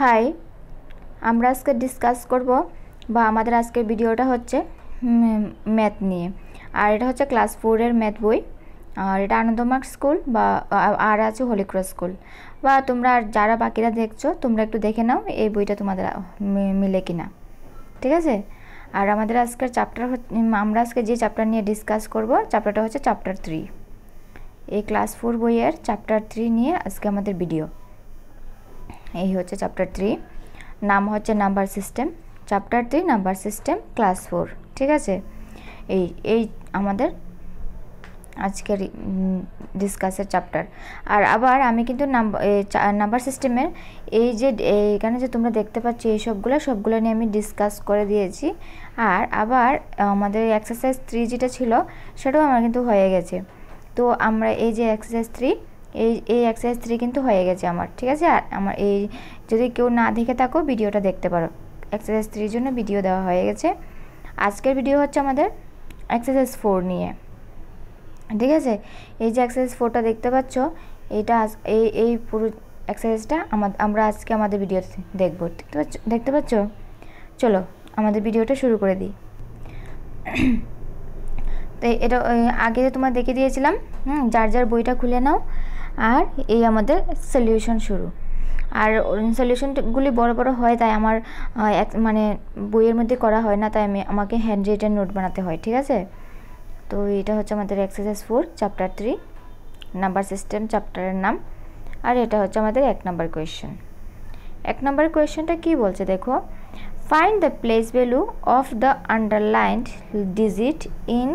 High আমরা আজকে discuss করব বা আমাদের আজকের ভিডিওটা হচ্ছে ম্যাথ নিয়ে। আর এটা হচ্ছে ক্লাস ফোরের ম্যাথ বই। আর এটা আনন্দমার্গ স্কুল বা আর আছে হলিক্রস স্কুল বা তোমরা আর যারা বাকিরা দেখছ, তোমরা একটু দেখে নাও এই বইটা তোমাদের মিলে কিনা। ঠিক আছে? আর আমাদের আজকের চ্যাপ্টার আমরা আজকে যে চ্যাপ্টার নিয়ে ডিসকাস করব চ্যাপ্টারটা হচ্ছে চ্যাপ্টার থ্রি এই ক্লাস ফোর বইয়ের চ্যাপ্টার থ্রি নিয়ে আজকে আমাদের ভিডিও এই হচ্ছে চ্যাপ্টার থ্রি নাম হচ্ছে number system chapter three number system class four ঠিক আছে? এই এই আমাদের আজকের ডিসকাসের চ্যাপ্টার আর আবার আমি কিন্তু নাম্বার নাম্বার সিস্টেমের এই যে এখানে যে তোমরা দেখতে পাচ্ছ এই সবগুলো সবগুলো নিয়ে আমি ডিসকাস করে দিয়েছি। আর আবার আমাদের এক্সারসাইজ থ্রি যেটা ছিল, সেটাও আমার কিন্তু হয়ে গেছে। তো আমরা এই যে এক্সারসাইজ থ্রি এই এই এক্সারসাইজ থ্রি কিন্তু হয়ে গেছে আমার, ঠিক আছে? আর আমার এই, যদি কেউ না দেখে থাকো, ভিডিওটা দেখতে পারো। এক্সারসাইজ থ্রির জন্য ভিডিও দেওয়া হয়ে গেছে। আজকের ভিডিও হচ্ছে আমাদের এক্সারসাইজ ফোর নিয়ে। ঠিক আছে? এই যে এক্সারসাইজ ফোরটা দেখতে পাচ্ছ এইটা এই এই পুরো এক্সারসাইজটা আমরা আজকে আমাদের ভিডিওতে দেখব। দেখতে পাচ্ছ দেখতে পাচ্ছ? চলো, আমাদের ভিডিওটা শুরু করে দিই। তো এটা আগে তোমার দেখে দিয়েছিলাম, হুম, যার যার বইটা খুলে নাও। আর এই আমাদের সলিউশন শুরু। আর সলিউশনগুলি বড় বড় হয়, তাই আমার এক মানে বইয়ের মধ্যে করা হয় না, তাই আমি, আমাকে হ্যান্ড রিটেন নোট বানাতে হয়, ঠিক আছে? তো এটা হচ্ছে আমাদের exercise four chapter three number system চ্যাপ্টারের নাম। আর এটা হচ্ছে আমাদের এক নাম্বার কোয়েশ্চেন এক নাম্বার কোয়েশ্চেনটা কি বলছে, দেখো? Find the place value of the underlined digit in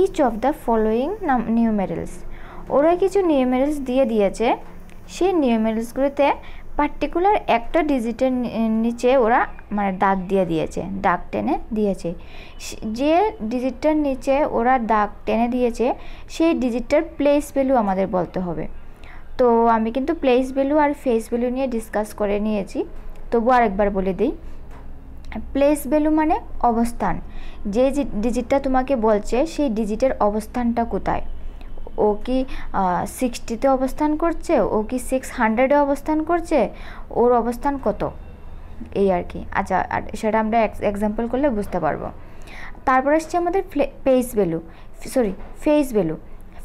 each of the following numerals ওরা কিছু নিউমেরালস দিয়ে দিয়েছে। সেই নিউমেরালসগুলোতে পার্টিকুলার একটা ডিজিটের নিচে ওরা মানে দাগ দিয়ে দিয়েছে, দাগ টেনে দিয়েছে। যে ডিজিটটার নিচে ওরা দাগ টেনে দিয়েছে, সেই ডিজিটটার প্লেস ভ্যালু আমাদের বলতে হবে। তো আমি কিন্তু প্লেস ভ্যালু আর ফেস ভ্যালু নিয়ে ডিসকাস করে নিয়েছি। তবু আরেকবার বলে দিই। প্লেস ভ্যালু মানে অবস্থান। যে ডিজিটটা তোমাকে বলছে, সেই ডিজিটের অবস্থানটা কোথায়? ও কি সিক্সটিতে অবস্থান করছে? ও কি সিক্স হান্ড্রেডে অবস্থান করছে? ওর অবস্থান কত? এই আর কি। আচ্ছা আর সেটা আমরা এক্সাম্পল করলে বুঝতে পারব। তারপর আসছে আমাদের pace value sorry face value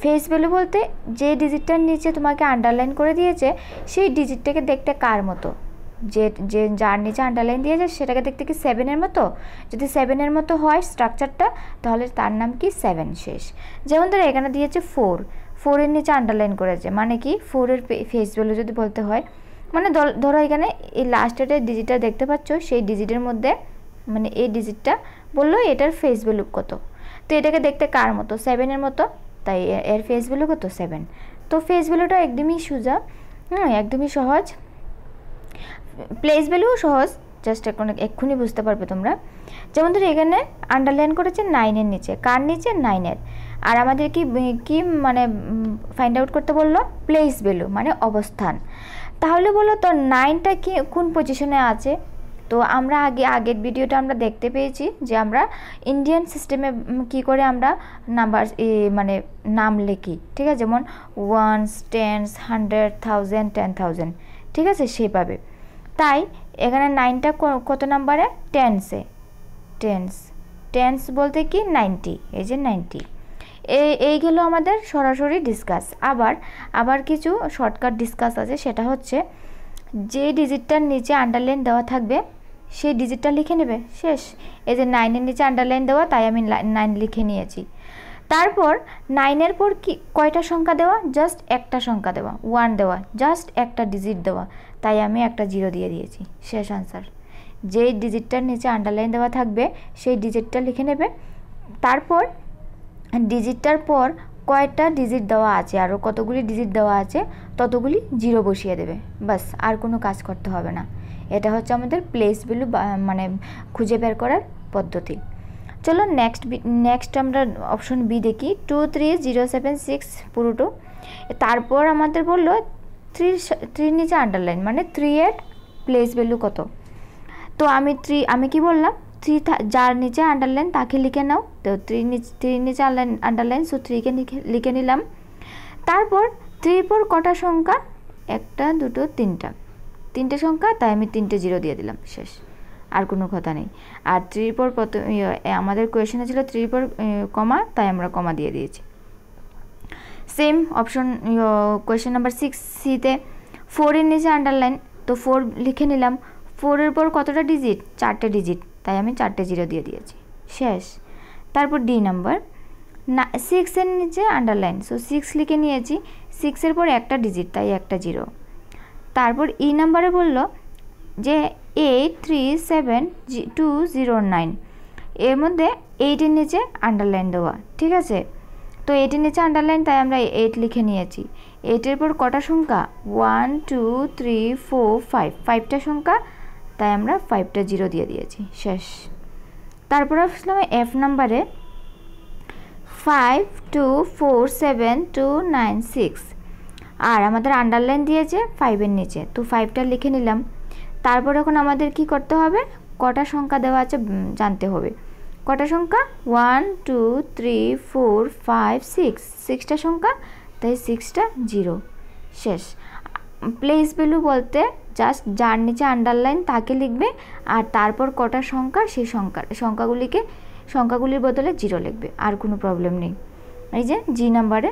face value বলতে যে ডিজিটটার নিচে তোমাকে আন্ডারলাইন করে দিয়েছে, সেই ডিজিটটাকে দেখতে কার মতো? যে যে যার নিচে আন্ডারলাইন দিয়েছে সেটাকে দেখতে কি সেভেনের মতো? যদি সেভেনের মতো হয় স্ট্রাকচারটা তাহলে তার নাম কি সেভেন শেষ। যেমন ধরো এখানে দিয়েছে ফোর ফোরের নিচে আন্ডারলাইন করেছে। মানে কি? ফোরের ফেস ভ্যালু যদি বলতে হয় মানে ধরো এখানে এই লাস্টের ডিজিটটা দেখতে পাচ্ছ, সেই ডিজিটের মধ্যে মানে এই ডিজিটটা বলল এটার ফেস ভ্যালু কত? তো এটাকে দেখতে কার মতো? সেভেনের মতো? তাই এর ফেস ভ্যালু কত? সেভেন তো ফেস ভ্যালুটা একদমই সোজা হ্যাঁ একদমই সহজ। প্লেস ভ্যালুও সহজ। জাস্ট এখন এক্ষুনি বুঝতে পারবে তোমরা। যেমন ধরো এখানে আন্ডারলাইন করেছে নাইনের নিচে। কার নিচে? নাইনের আর আমাদের কি কি মানে ফাইন্ড আউট করতে বলল? প্লেস ভ্যালু মানে অবস্থান। তাহলে বলো তো নাইনটা কি, কোন পজিশনে আছে? তো আমরা আগে, আগের ভিডিওটা আমরা দেখতে পেয়েছি যে আমরা ইন্ডিয়ান সিস্টেমে কি করে আমরা নাম্বার মানে নাম লিখি। ঠিক আছে? যেমন ones tens hundred thousand ten thousand ঠিক আছে? সেভাবে তাই এখানে নাইনটা কত নাম্বারে টেন্সে টেন্স টেন্স বলতে কি? নাইনটি এই যে নাইনটি এই এই গেল আমাদের সরাসরি ডিসকাস আবার আবার কিছু শর্টকাট ডিসকাস আছে, সেটা হচ্ছে যে ডিজিটটার নিচে আন্ডারলাইন দেওয়া থাকবে সেই ডিজিটটা লিখে নেবে। শেষ। এই যে নাইনের নিচে আন্ডারলাইন দেওয়া, তাই আমি নাইন লিখে নিয়েছি। তারপর নাইনের পর কি, কয়টা সংখ্যা দেওয়া? জাস্ট একটা সংখ্যা দেওয়া। ওয়ান দেওয়া। জাস্ট একটা ডিজিট দেওয়া। তাই আমি একটা জিরো দিয়ে দিয়েছি। শেষ আনসার যেই ডিজিটটার নিচে আন্ডারলাইন দেওয়া থাকবে, সেই ডিজিটটা লিখে নেবে। তারপর ডিজিটটার পর কয়টা ডিজিট দেওয়া আছে আরও কতগুলি ডিজিট দেওয়া আছে, ততগুলি জিরো বসিয়ে দেবে। বাস আর কোনো কাজ করতে হবে না। এটা হচ্ছে আমাদের প্লেস ভ্যালু মানে খুঁজে বের করার পদ্ধতি। চলো নেক্সট নেক্সট আমরা অপশন বি দেখি। Two three zero seven six পুরো টু তারপর আমাদের বলল থ্রি থ্রির নিচে আন্ডারলাইন মানে থ্রি এর প্লেস ভ্যালু কত? তো আমি থ্রি আমি কি বললাম? থ্রি যার নিচে আন্ডারলাইন তাকে লিখে নাও। তো থ্রি নিচে থ্রির নিচে আন্ডারলাইন সো থ্রিকে লিখে লিখে নিলাম। তারপর থ্রির পর কটা সংখ্যা? একটা, দুটো, তিনটা। তিনটে সংখ্যা, তাই আমি তিনটে জিরো দিয়ে দিলাম, শেষ। আর কোনো কথা নেই। আর থ্রির পর কত আমাদের কোয়েশনে ছিল থ্রির পর কমা, তাই আমরা কমা দিয়ে দিয়েছি। Same option question number six সিতে ফোরের নিচে আন্ডারলাইন তো ফোর লিখে নিলাম। ফোরের পর কতটা ডিজিট চারটে ডিজিট তাই আমি চারটে জিরো দিয়ে দিয়েছি। শেষ। তারপর ডি নাম্বার না সিক্সের নিচে আন্ডারলাইন সো সিক্স লিখে নিয়েছি। সিক্সের পর একটা ডিজিট তাই একটা জিরো তারপর ই e নাম্বারে বলল যে eight three seven two zero nine এর মধ্যে এইটের নিচে আন্ডারলাইন দেওয়া। ঠিক আছে? তো এইটের নিচে আন্ডারলাইন তাই আমরা এইট লিখে নিয়েছি। এইটের পর কটা সংখ্যা? One two three four five ফাইভটা সংখ্যা, তাই আমরা ফাইভটা জিরো দিয়ে দিয়েছি। শেষ। তারপর আসলাম এফ নাম্বারে five two four seven two nine six আর আমাদের আন্ডারলাইন দিয়েছে ফাইভের নিচে। তো ফাইভটা লিখে নিলাম। তারপর এখন আমাদের কি করতে হবে? কটা সংখ্যা দেওয়া আছে জানতে হবে। কটা সংখ্যা? One two three four five six সিক্সটা সংখ্যা, তাই সিক্সটা জিরো শেষ। প্লেস ভ্যালু বলতে জাস্ট যার নিচে আন্ডারলাইন তাকে লিখবে, আর তারপর কটা সংখ্যা, সেই সংখ্যা, সংখ্যাগুলিকে, সংখ্যাগুলির বদলে জিরো লিখবে, আর কোনো প্রবলেম নেই। এই যে জি নাম্বারে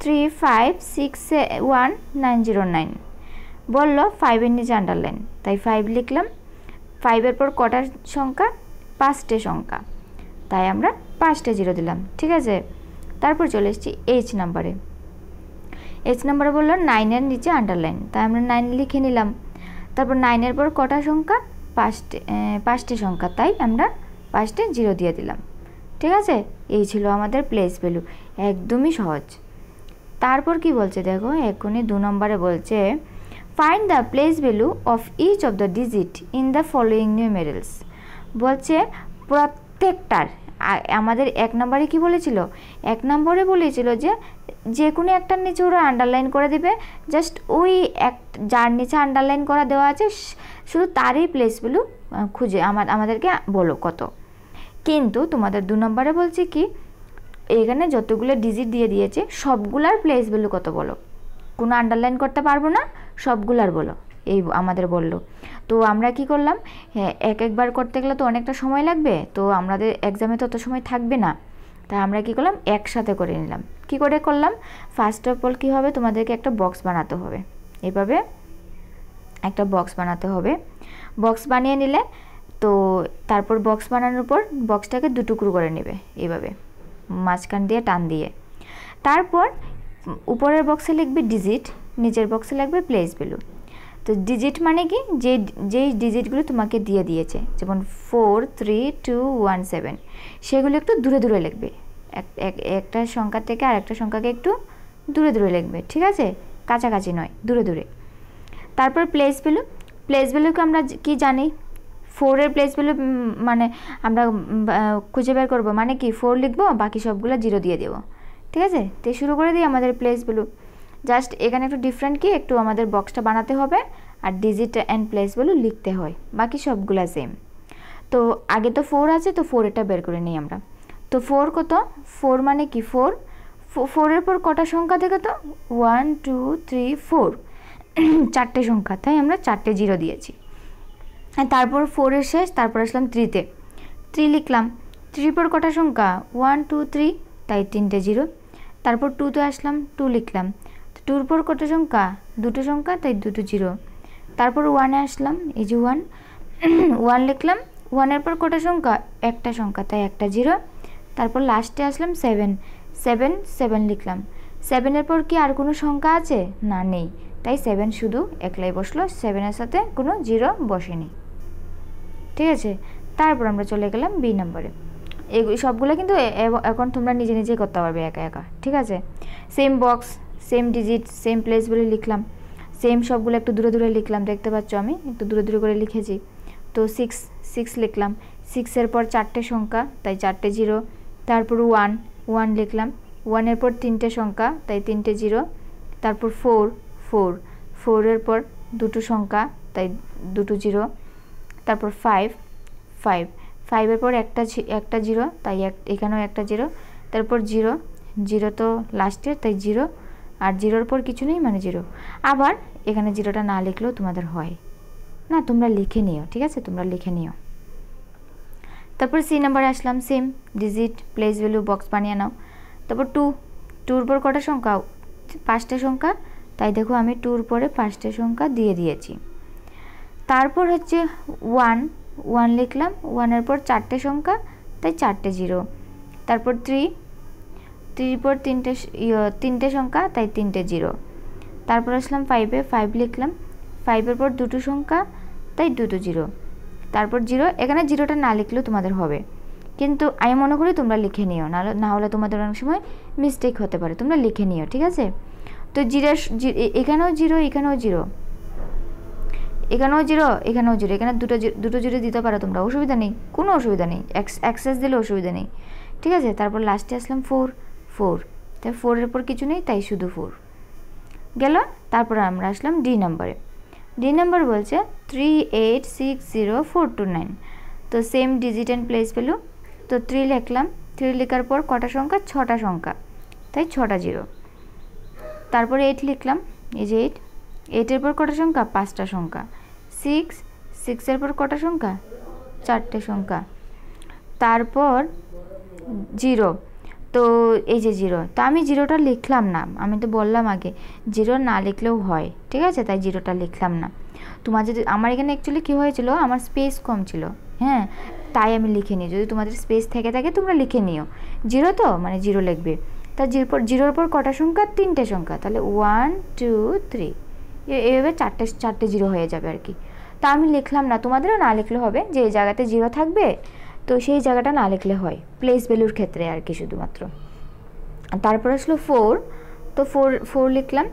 three five six one nine zero nine বলল ফাইভের নিচে আন্ডারলাইন তাই ফাইভ লিখলাম। ফাইভের পর কটার সংখ্যা? পাঁচটে সংখ্যা। তাই আমরা পাঁচটা জিরো দিলাম, ঠিক আছে? তারপর চলে এসেছি এইচ নাম্বারে এইচ নাম্বারে বলল নাইনের নিচে আন্ডারলাইন তাই আমরা নাইন লিখে নিলাম। তারপর নাইনের পর কটা সংখ্যা? পাঁচটে পাঁচটি সংখ্যা, তাই আমরা পাঁচটে জিরো দিয়ে দিলাম। ঠিক আছে? এই ছিল আমাদের প্লেস ভ্যালু একদমই সহজ। তারপর কি বলছে দেখো, এখনই দু নম্বরে বলছে find the place value of each of the digit in the following numerals বলছে প্রত্যেকটার। আমাদের এক নম্বরে কি বলেছিল? এক নম্বরে বলেছিল যে যে কোনো একটার নিচে ওরা আন্ডারলাইন করে দেবে। জাস্ট ওই এক, যার নিচে আন্ডারলাইন করা দেওয়া আছে শুধু তারই প্লেসগুলো খুঁজে, আমার, আমাদেরকে বলো কত। কিন্তু তোমাদের দু নম্বরে বলছি কি, এখানে যতগুলো ডিজিট দিয়ে দিয়েছে, সবগুলার প্লেস ভ্যালু কত বলো? কোনো আন্ডারলাইন করতে পারব না, সবগুলার বলো। এই আমাদের বলল। তো আমরা কি করলাম? হ্যাঁ এক একবার করতে গেলে তো অনেকটা সময় লাগবে, তো আমাদের এক্সামে তো অত সময় থাকবে না। তা আমরা কি করলাম? একসাথে করে নিলাম। কি করে করলাম? ফার্স্ট অফ অল কী হবে? তোমাদেরকে একটা বক্স বানাতে হবে। এভাবে একটা বক্স বানাতে হবে। বক্স বানিয়ে নিলে তো তারপর বক্স বানানোর পর বক্সটাকে দুটুকরো করে নেবে এইভাবে মাঝখান দিয়ে, টান দিয়ে। তারপর উপরের বক্সে লিখবে ডিজিট নিচের বক্সে লাগবে প্লেস ভ্যালু তো ডিজিট মানে কি? যে যেই ডিজিটগুলো তোমাকে দিয়ে দিয়েছে, যেমন four three two one seven সেগুলো একটু দূরে দূরে লিখবে। একটা সংখ্যা থেকে আরেকটা সংখ্যাকে একটু দূরে দূরে লিখবে, ঠিক আছে? কাছাকাছি নয়, দূরে দূরে। তারপর প্লেস ভ্যালু প্লেস ভ্যালুকে আমরা কি জানি? ফোরের প্লেস ভ্যালু মানে আমরা খুঁজে বের করব মানে কি? ফোর লিখব, বাকি সবগুলো জিরো দিয়ে দেবো, ঠিক আছে? তো শুরু করে দিই আমাদের প্লেস ভ্যালু জাস্ট এখানে একটু ডিফারেন্ট কি, একটু আমাদের বক্সটা বানাতে হবে আর ডিজিট অ্যান্ড প্লেস ভ্যালু লিখতে হয়। বাকি সবগুলো সেম তো আগে তো ফোর আছে, তো ফোর এটা বের করে নিই আমরা। তো ফোর কত? ফোর মানে কি ফোর ফোরের পর কটা সংখ্যা থেকে তো? ওয়ান টু থ্রি ফোর চারটে সংখ্যা, তাই আমরা চারটে জিরো দিয়েছি। তারপর ফোরের শেষ, তারপর আসলাম থ্রিতে থ্রি লিখলাম। থ্রির পর কটা সংখ্যা? ওয়ান টু থ্রি তাই তিনটে জিরো তারপর টুতে আসলাম টু লিখলাম। টুর পর কটা সংখ্যা? দুটো সংখ্যা, তাই দুটো জিরো। তারপর ওয়ানে আসলাম, এই যে ওয়ান ওয়ান লিখলাম ওয়ানের পর কটা সংখ্যা? একটা সংখ্যা, তাই একটা জিরো। তারপর লাস্টে আসলাম সেভেন সেভেন সেভেন লিখলাম। সেভেনের পর কি আর কোনো সংখ্যা আছে? না, নেই। তাই সেভেন শুধু একলাই বসল সেভেনের সাথে কোনো জিরো বসেনি। ঠিক আছে? তারপর আমরা চলে গেলাম বি নম্বরে এই সবগুলো কিন্তু এখন তোমরা নিজে নিজেই করতে পারবে একা একা। ঠিক আছে? Same box same digit same place বলে লিখলাম। সেম সবগুলো একটু দূরে দূরে লিখলাম, দেখতে পাচ্ছ আমি? একটু দূরে দূরে করে লিখেছি। তো সিক্স সিক্স লিখলাম। সিক্সের পর চারটে সংখ্যা, তাই চারটে জিরো তারপর ওয়ান ওয়ান লিখলাম। ওয়ানের পর তিনটে সংখ্যা, তাই তিনটে জিরো তারপর ফোর ফোর ফোরের পর দুটো সংখ্যা, তাই দুটো জিরো তারপর ফাইভ ফাইভ ফাইভের পর একটা একটা জিরো তাই এক, এখানেও একটা জিরো তারপর জিরো জিরো তো লাস্টের তাই জিরো আর জিরোর পর কিছু নেই মানে জিরো। আবার এখানে জিরোটা না লিখলেও তোমাদের হয়। না, তোমরা লিখে নিও, ঠিক আছে? তোমরা লিখে নিও। তারপর সি নাম্বারে আসলাম same digit place value box বানিয়ে নাও। তারপর টু টুর পর কটা সংখ্যা? পাঁচটা সংখ্যা? তাই দেখো আমি টুর পরে পাঁচটা সংখ্যা দিয়ে দিয়েছি। তারপর হচ্ছে ওয়ান ওয়ান লিখলাম ওয়ানের পর চারটে সংখ্যা, তাই চারটে জিরো। তারপর থ্রি থ্রির পর তিনটে ইয়ে, তিনটে সংখ্যা তাই তিনটে জিরো। তারপর আসলাম ফাইভে ফাইভ লিখলাম। ফাইভের পর দুটো সংখ্যা তাই দুটো জিরো। তারপর জিরো এখানে জিরোটা না লিখলেও তোমাদের হবে। কিন্তু আমি মনে করি তোমরা লিখে নিও না না হলে তোমাদের অনেক সময় মিস্টেক হতে পারে। তোমরা লিখে নিও ঠিক আছে? তো জিরো এখানেও জিরো এখানেও জিরো। এখানেও জিরো এখানেও জিরো। এখানে দুটো দুটো জিরো দিতে পারো তোমরা অসুবিধা নেই। কোনো অসুবিধা নেই। অ্যাক্সেস দিলে অসুবিধা নেই। ঠিক আছে? তারপর লাস্টে আসলাম ফোর ফোর। তাই ফোরের পর কিছু নেই, তাই শুধু ফোর। গেল, তারপর আমরা আসলাম ডি নাম্বারে। ডি নাম্বার বলছে three eight six zero four two nine তো same digit and place value তো থ্রি লিখলাম থ্রি লেখার পর কটা সংখ্যা? ছটা সংখ্যা। তাই ছটা জিরো তারপরে এইট লিখলাম, এই যে এইট এইটের পর কটা সংখ্যা? পাঁচটা সংখ্যা। সিক্স সিক্সের পর কটা সংখ্যা? চারটে সংখ্যা। তারপর জিরো তো এই যে জিরো, তো আমি জিরোটা লিখলাম না, আমি তো বললাম আগে, জিরো না লিখলেও হয়, ঠিক আছে? তাই জিরোটা লিখলাম না। তোমার যদি, আমার এখানে অ্যাকচুয়ালি কী হয়েছিল, আমার স্পেস কম ছিল হ্যাঁ? তাই আমি লিখে নিই, যদি তোমাদের স্পেস থেকে থাকে, তোমরা লিখে নিও। জিরো তো? মানে জিরো লিখবে। তা জিরোর পর জিরোর পর কটা সংখ্যা? তিনটে সংখ্যা। তাহলে ওয়ান টু থ্রি এভাবে চারটে চারটে জিরো হয়ে যাবে আর কি। তা আমি লিখলাম না, তোমাদেরও না লিখলে হবে, যে জায়গাতে জিরো থাকবে তো সেই জায়গাটা না লিখলে হয়। প্লেস ভ্যালুর ক্ষেত্রে আর কি শুধুমাত্র। তারপর আসলো ফোর তো ফোর ফোর লিখলাম।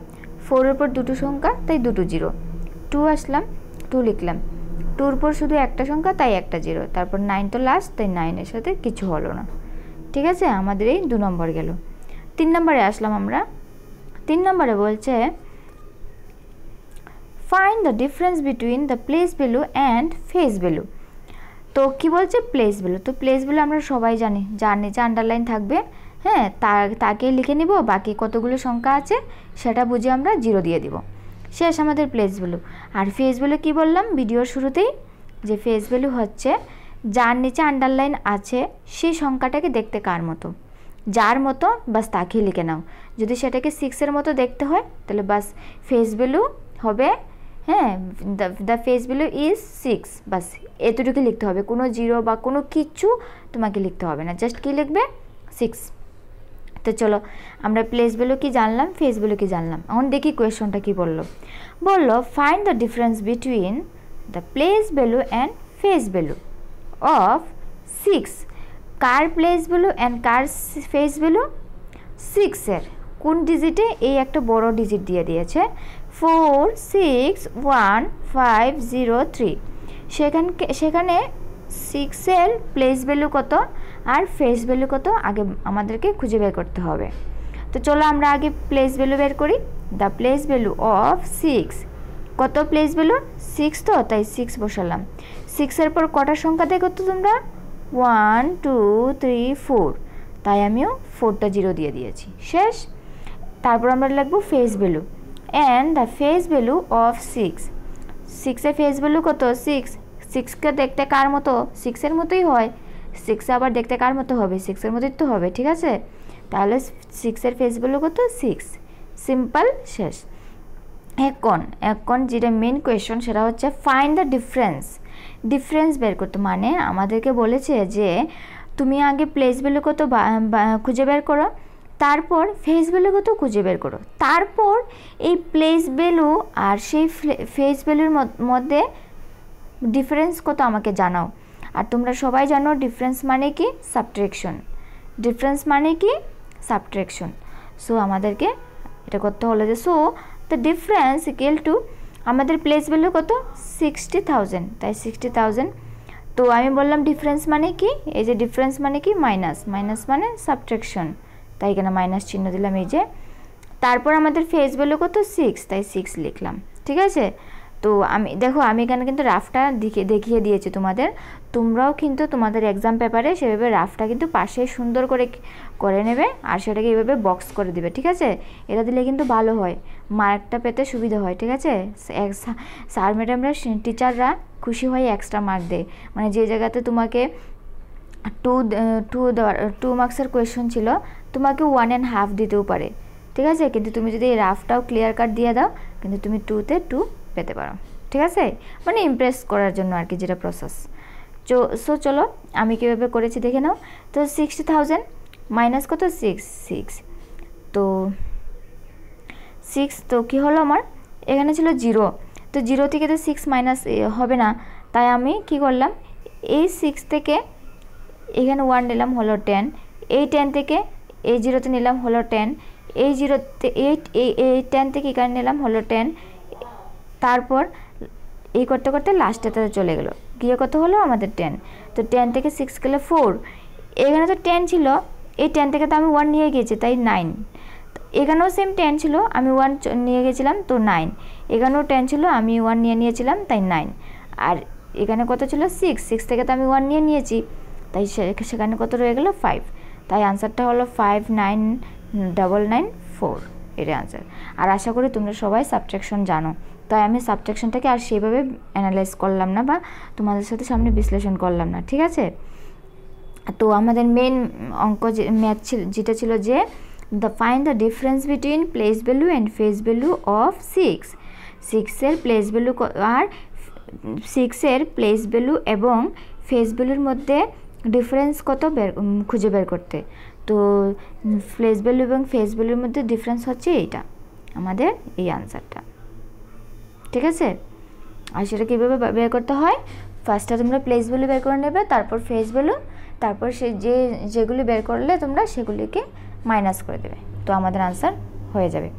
ফোরের পর দুটো সংখ্যা, তাই দুটো জিরো টু আসলাম টু লিখলাম। টুর পর শুধু একটা সংখ্যা, তাই একটা জিরো তারপর নাইন তো লাস্ট তাই নাইনের সাথে কিছু হলো না। ঠিক আছে? আমাদের এই দু নম্বর গেল। তিন নম্বরে আসলাম আমরা। তিন নম্বরে বলছে find the difference between the place value and face value তো কি বলছে? প্লেস ভ্যালু তো প্লেস ভ্যালু আমরা সবাই জানি। যার নিচে আন্ডারলাইন থাকবে। হ্যাঁ তাকে লিখে নিব, বাকি কতগুলো সংখ্যা আছে সেটা বুঝে আমরা জিরো দিয়ে দিব। শেষ আমাদের প্লেস ভ্যালু আর ফেস ভ্যালু কী বললাম ভিডিওর শুরুতেই? যে ফেস ভ্যালু হচ্ছে, যার নিচে আন্ডারলাইন আছে, সেই সংখ্যাটাকে দেখতে কার মতো? যার মতো, বাস তাকে লিখে নাও। যদি সেটাকে সিক্সের মতো দেখতে হয়, তাহলে বাস ফেস ভ্যালু হবে হ্যাঁ the face value is six বাস, এতটুকু লিখতে হবে। কোনো জিরো বা কোনো কিচ্ছু তোমাকে লিখতে হবে না। জাস্ট কী লিখবে? সিক্স তো চলো, আমরা প্লেস ভ্যালু কি জানলাম ফেস ভ্যালু কি জানলাম? এখন দেখি কোয়েশনটা কি বলল। বলল find the difference between the place value and face value of six car place value and কার ফেস ভ্যালু সিক্সের কোন ডিজিটে এই একটা বড় ডিজিট দিয়ে দিয়েছে? Four six one five zero three সেখানকে সেখানে সিক্সের প্লেস ভ্যালু কত আর ফেস ভ্যালু কত আগে আমাদেরকে খুঁজে বের করতে হবে। তো চলো আমরা আগে প্লেস ভ্যালু বের করি। The place value of six কত প্লেস ভ্যালু সিক্স তো, তাই সিক্স বসালাম। সিক্সের পর কটা সংখ্যা দেখো তো তোমরা? ওয়ান টু থ্রি ফোর তাই আমিও ফোরটা জিরো দিয়ে দিয়েছি। শেষ? তারপর আমরা লিখব face value and the face value of six সিক্সের ফেস ভ্যালু কত? সিক্স সিক্সকে দেখতে কার মতো? সিক্সের মতোই হয়। সিক্সে আবার দেখতে কার মতো হবে? সিক্সের মতোই তো হবে, ঠিক আছে? তাহলে সিক্সের ফেস ভ্যালু কত? সিক্স সিম্পল শেষ। এখন এখন যেটা মেন কোয়েশন সেটা হচ্ছে ফাইন্ড দ্য ডিফারেন্স ডিফারেন্স বের করতে মানে আমাদেরকে বলেছে যে, তুমি আগে প্লেস ভ্যালু কত খুঁজে বের করো। তারপর ফেস ভ্যালু কত খুঁজে বের করো। তারপর এই প্লেস ভ্যালু আর সেই ফেস ভ্যালুর মধ্যে ডিফারেন্স কত আমাকে জানাও। আর তোমরা সবাই জানো ডিফারেন্স মানে কি? সাবট্রেকশন ডিফারেন্স মানে কি? সাবট্রেকশন সো আমাদেরকে এটা করতে হলো যে so the difference equal to আমাদের প্লেস ভ্যালু কত? সিক্সটি থাউজেন্ড তাই সিক্সটি থাউজেন্ড তো আমি বললাম ডিফারেন্স মানে কি? এই যে ডিফারেন্স মানে কি? মাইনাস মাইনাস মানে সাবট্রাকশন তাই এখানে মাইনাস চিহ্ন দিলাম এই যে। তারপর আমাদের ফেস ভ্যালু কত? সিক্স তাই সিক্স লিখলাম, ঠিক আছে? তো আমি, দেখো, আমি এখানে কিন্তু রাফটা দেখিয়ে দেখিয়ে দিয়েছি তোমাদের। তোমরাও কিন্তু তোমাদের এক্সাম পেপারে সেভাবে রাফটা কিন্তু পাশে সুন্দর করে করে নেবে আর সেটাকে এইভাবে বক্স করে দিবে, ঠিক আছে? এটা দিলে কিন্তু ভালো হয় মার্কটা পেতে সুবিধা হয়, ঠিক আছে? স্যার ম্যাডামরা টিচাররা খুশি হয়ে এক্সট্রা মার্ক দেয়। মানে যে জায়গাতে তোমাকে টু টু দেওয়ার টু মার্কসের কোয়েশন ছিল তোমাকে ওয়ান অ্যান্ড হাফ দিতেও পারে। ঠিক আছে? কিন্তু তুমি যদি এই রাফটাও ক্লিয়ার কাট দিয়ে দাও, কিন্তু তুমি টুতে টু পেতে পারো। ঠিক আছে? মানে ইমপ্রেস করার জন্য আর কি যেটা প্রসেস সো চলো, আমি কীভাবে করেছি দেখে নাও। তো সিক্সটি থাউজেন্ড মাইনাস কত? সিক্স সিক্স তো সিক্স তো কী হলো আমার? এখানে ছিল জিরো তো জিরো থেকে তো সিক্স মাইনাস হবে না। তাই আমি কি করলাম? এই সিক্স থেকে এখানে ওয়ান নিলাম হলো টেন এই টেন থেকে এই জিরোতে নিলাম হলো টেন এই জিরোতে এইট এই টেন থেকে এখানে নিলাম হলো টেন তারপর এই করতে করতে লাস্টেতে চলে গেলো। গিয়ে কত হলো? আমাদের টেন তো টেন থেকে সিক্স গেলে ফোর এখানে তো টেন ছিল, এই টেন থেকে তো আমি ওয়ান নিয়ে গিয়েছি, তাই নাইন এখানেও সেম টেন ছিল, আমি ওয়ান নিয়ে গেছিলাম, তো নাইন এখানেও টেন ছিল, আমি ওয়ান নিয়ে নিয়েছিলাম, তাই নাইন আর এখানে কত ছিল? সিক্স সিক্স থেকে তো আমি ওয়ান নিয়ে নিয়েছি, তাই সেখানে কত রয়ে গেলো? ফাইভ তাই আনসারটা হলো ফাইভ নাইন নাইন ফোর এর আনসার আর আশা করি তোমরা সবাই সাবট্রাকশন জানো। তাই আমি সাবট্রাকশনটাকে আর সেভাবে অ্যানালাইজ করলাম না বা তোমাদের সাথে সামনে বিশ্লেষণ করলাম না, ঠিক আছে? তো আমাদের মেন অঙ্ক যে ম্যাথ ছিল, যেটা ছিল যে the find the difference between place value and face value of six সিক্সের প্লেস ভ্যালু আর সিক্সের প্লেস ভ্যালু এবং ফেস ভ্যালুর মধ্যে ডিফারেন্স কত বের খুঁজে বের করতে। তো ফ্লেস ভ্যালু এবং ফেস ভ্যালুর মধ্যে ডিফারেন্স হচ্ছে এইটা, আমাদের এই আনসারটা ঠিক আছে? আর সেটা কীভাবে বের করতে হয়? ফার্স্টে তোমরা প্লেস ভ্যালু বের করে নেবে, তারপর ফেস ভ্যালু তারপর সে যে, যেগুলি বের করলে তোমরা সেগুলিকে মাইনাস করে দেবে। তো আমাদের আনসার হয়ে যাবে।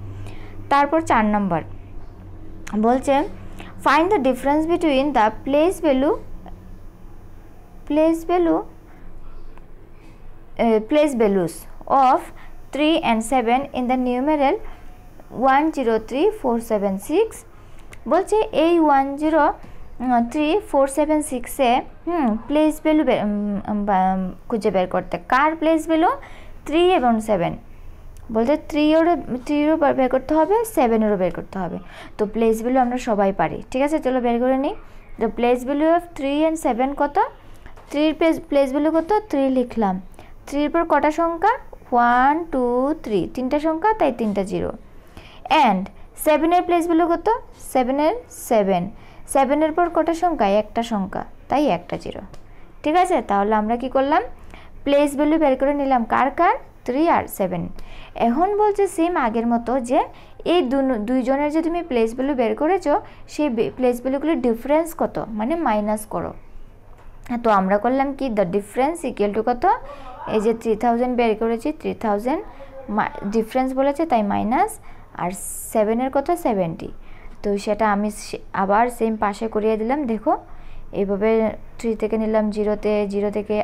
তারপর চার নম্বর বলছে find the difference between the place value of three and seven in the numeral one zero three four seven six বলছে এই one zero three four seven সিক্সে হুম প্লেস ভ্যালু খুঁজে বের করতে। কার প্লেস ভ্যালু থ্রি এবং seven বলতে থ্রিরও থ্রিরও বের করতে হবে সেভেনেরও বের করতে হবে। তো প্লেস ভ্যালু আমরা সবাই পারি। ঠিক আছে? চলো বের করে নিই। তো place value of three and seven কত? থ্রির প্লেস প্লেস ভ্যালু কত? থ্রি লিখলাম। থ্রির পর কটা সংখ্যা? ওয়ান টু থ্রি তিনটা সংখ্যা, তাই তিনটা জিরো অ্যান্ড সেভেনের প্লেস ভ্যালু কত? সেভেনের সেভেন সেভেনের পর কটা সংখ্যা? একটা সংখ্যা, তাই একটা জিরো ঠিক আছে? তাহলে আমরা কি করলাম? প্লেস ভ্যালু বের করে নিলাম। কার কার? থ্রি আর সেভেন এখন বলছে সেম আগের মতো যে এই দুইজনের যে তুমি প্লেস ভ্যালু বের করেছ, সেই প্লেস ভ্যালুগুলির ডিফারেন্স কত? মানে মাইনাস করো। তো আমরা করলাম কি দ্য ডিফারেন্স ইকুয়াল টু কত? এই যে থ্রি থাউজেন্ড বের করেছি থ্রি থাউজেন্ড ডিফারেন্স বলেছে, তাই মাইনাস আর সেভেনের কত? সেভেন্টি তো সেটা আমি আবার সেম পাশে করিয়ে দিলাম, দেখো। এইভাবে থ্রি থেকে নিলাম জিরোতে জিরো থেকে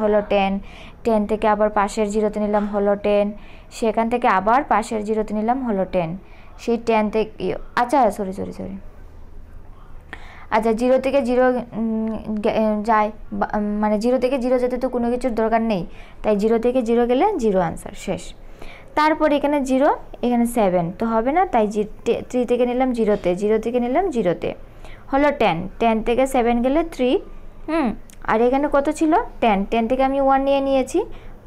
হলো টেন টেন থেকে আবার পাশের জিরোতে নিলাম হলো টেন সেখান থেকে আবার পাশের জিরোতে নিলাম হলো টেন সেই টেন থেকে আচ্ছা সরি সরি সরি আচ্ছা জিরো থেকে জিরো যায় মানে জিরো থেকে জিরো যেতে তো কোনো কিছুর দরকার নেই। তাই জিরো থেকে জিরো গেলে জিরো আনসার শেষ। তারপর এখানে জিরো এখানে সেভেন তো হবে না, তাই থ্রি থেকে নিলাম জিরোতে জিরো থেকে নিলাম জিরোতে হলো টেন টেন থেকে সেভেন গেলে থ্রি হুম, আর এখানে কত ছিল? টেন টেন থেকে আমি ওয়ান নিয়ে নিয়েছি,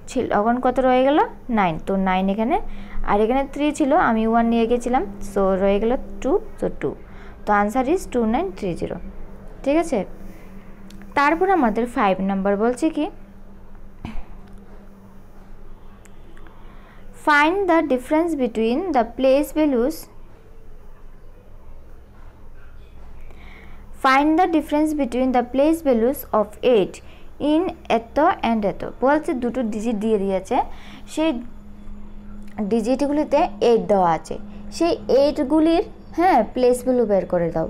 ছিল, এখন কত রয়ে গেল? নাইন তো নাইন এখানে, আর এখানে থ্রি ছিল, আমি ওয়ান নিয়ে গেছিলাম সো রয়ে গেল টু সো টু তো answer is two nine three zero ঠিক আছে? তারপর আমাদের ফাইভ নাম্বার বলছে কি? Find the difference between the place values find the difference between the place values of 8 in এত অ্যান্ড এত। বলছে দুটো ডিজিট দিয়ে দিয়েছে। সেই ডিজিটগুলিতে এইট দেওয়া আছে। সেই এইটগুলির হ্যাঁ প্লেস ভ্যালু বের করে দাও।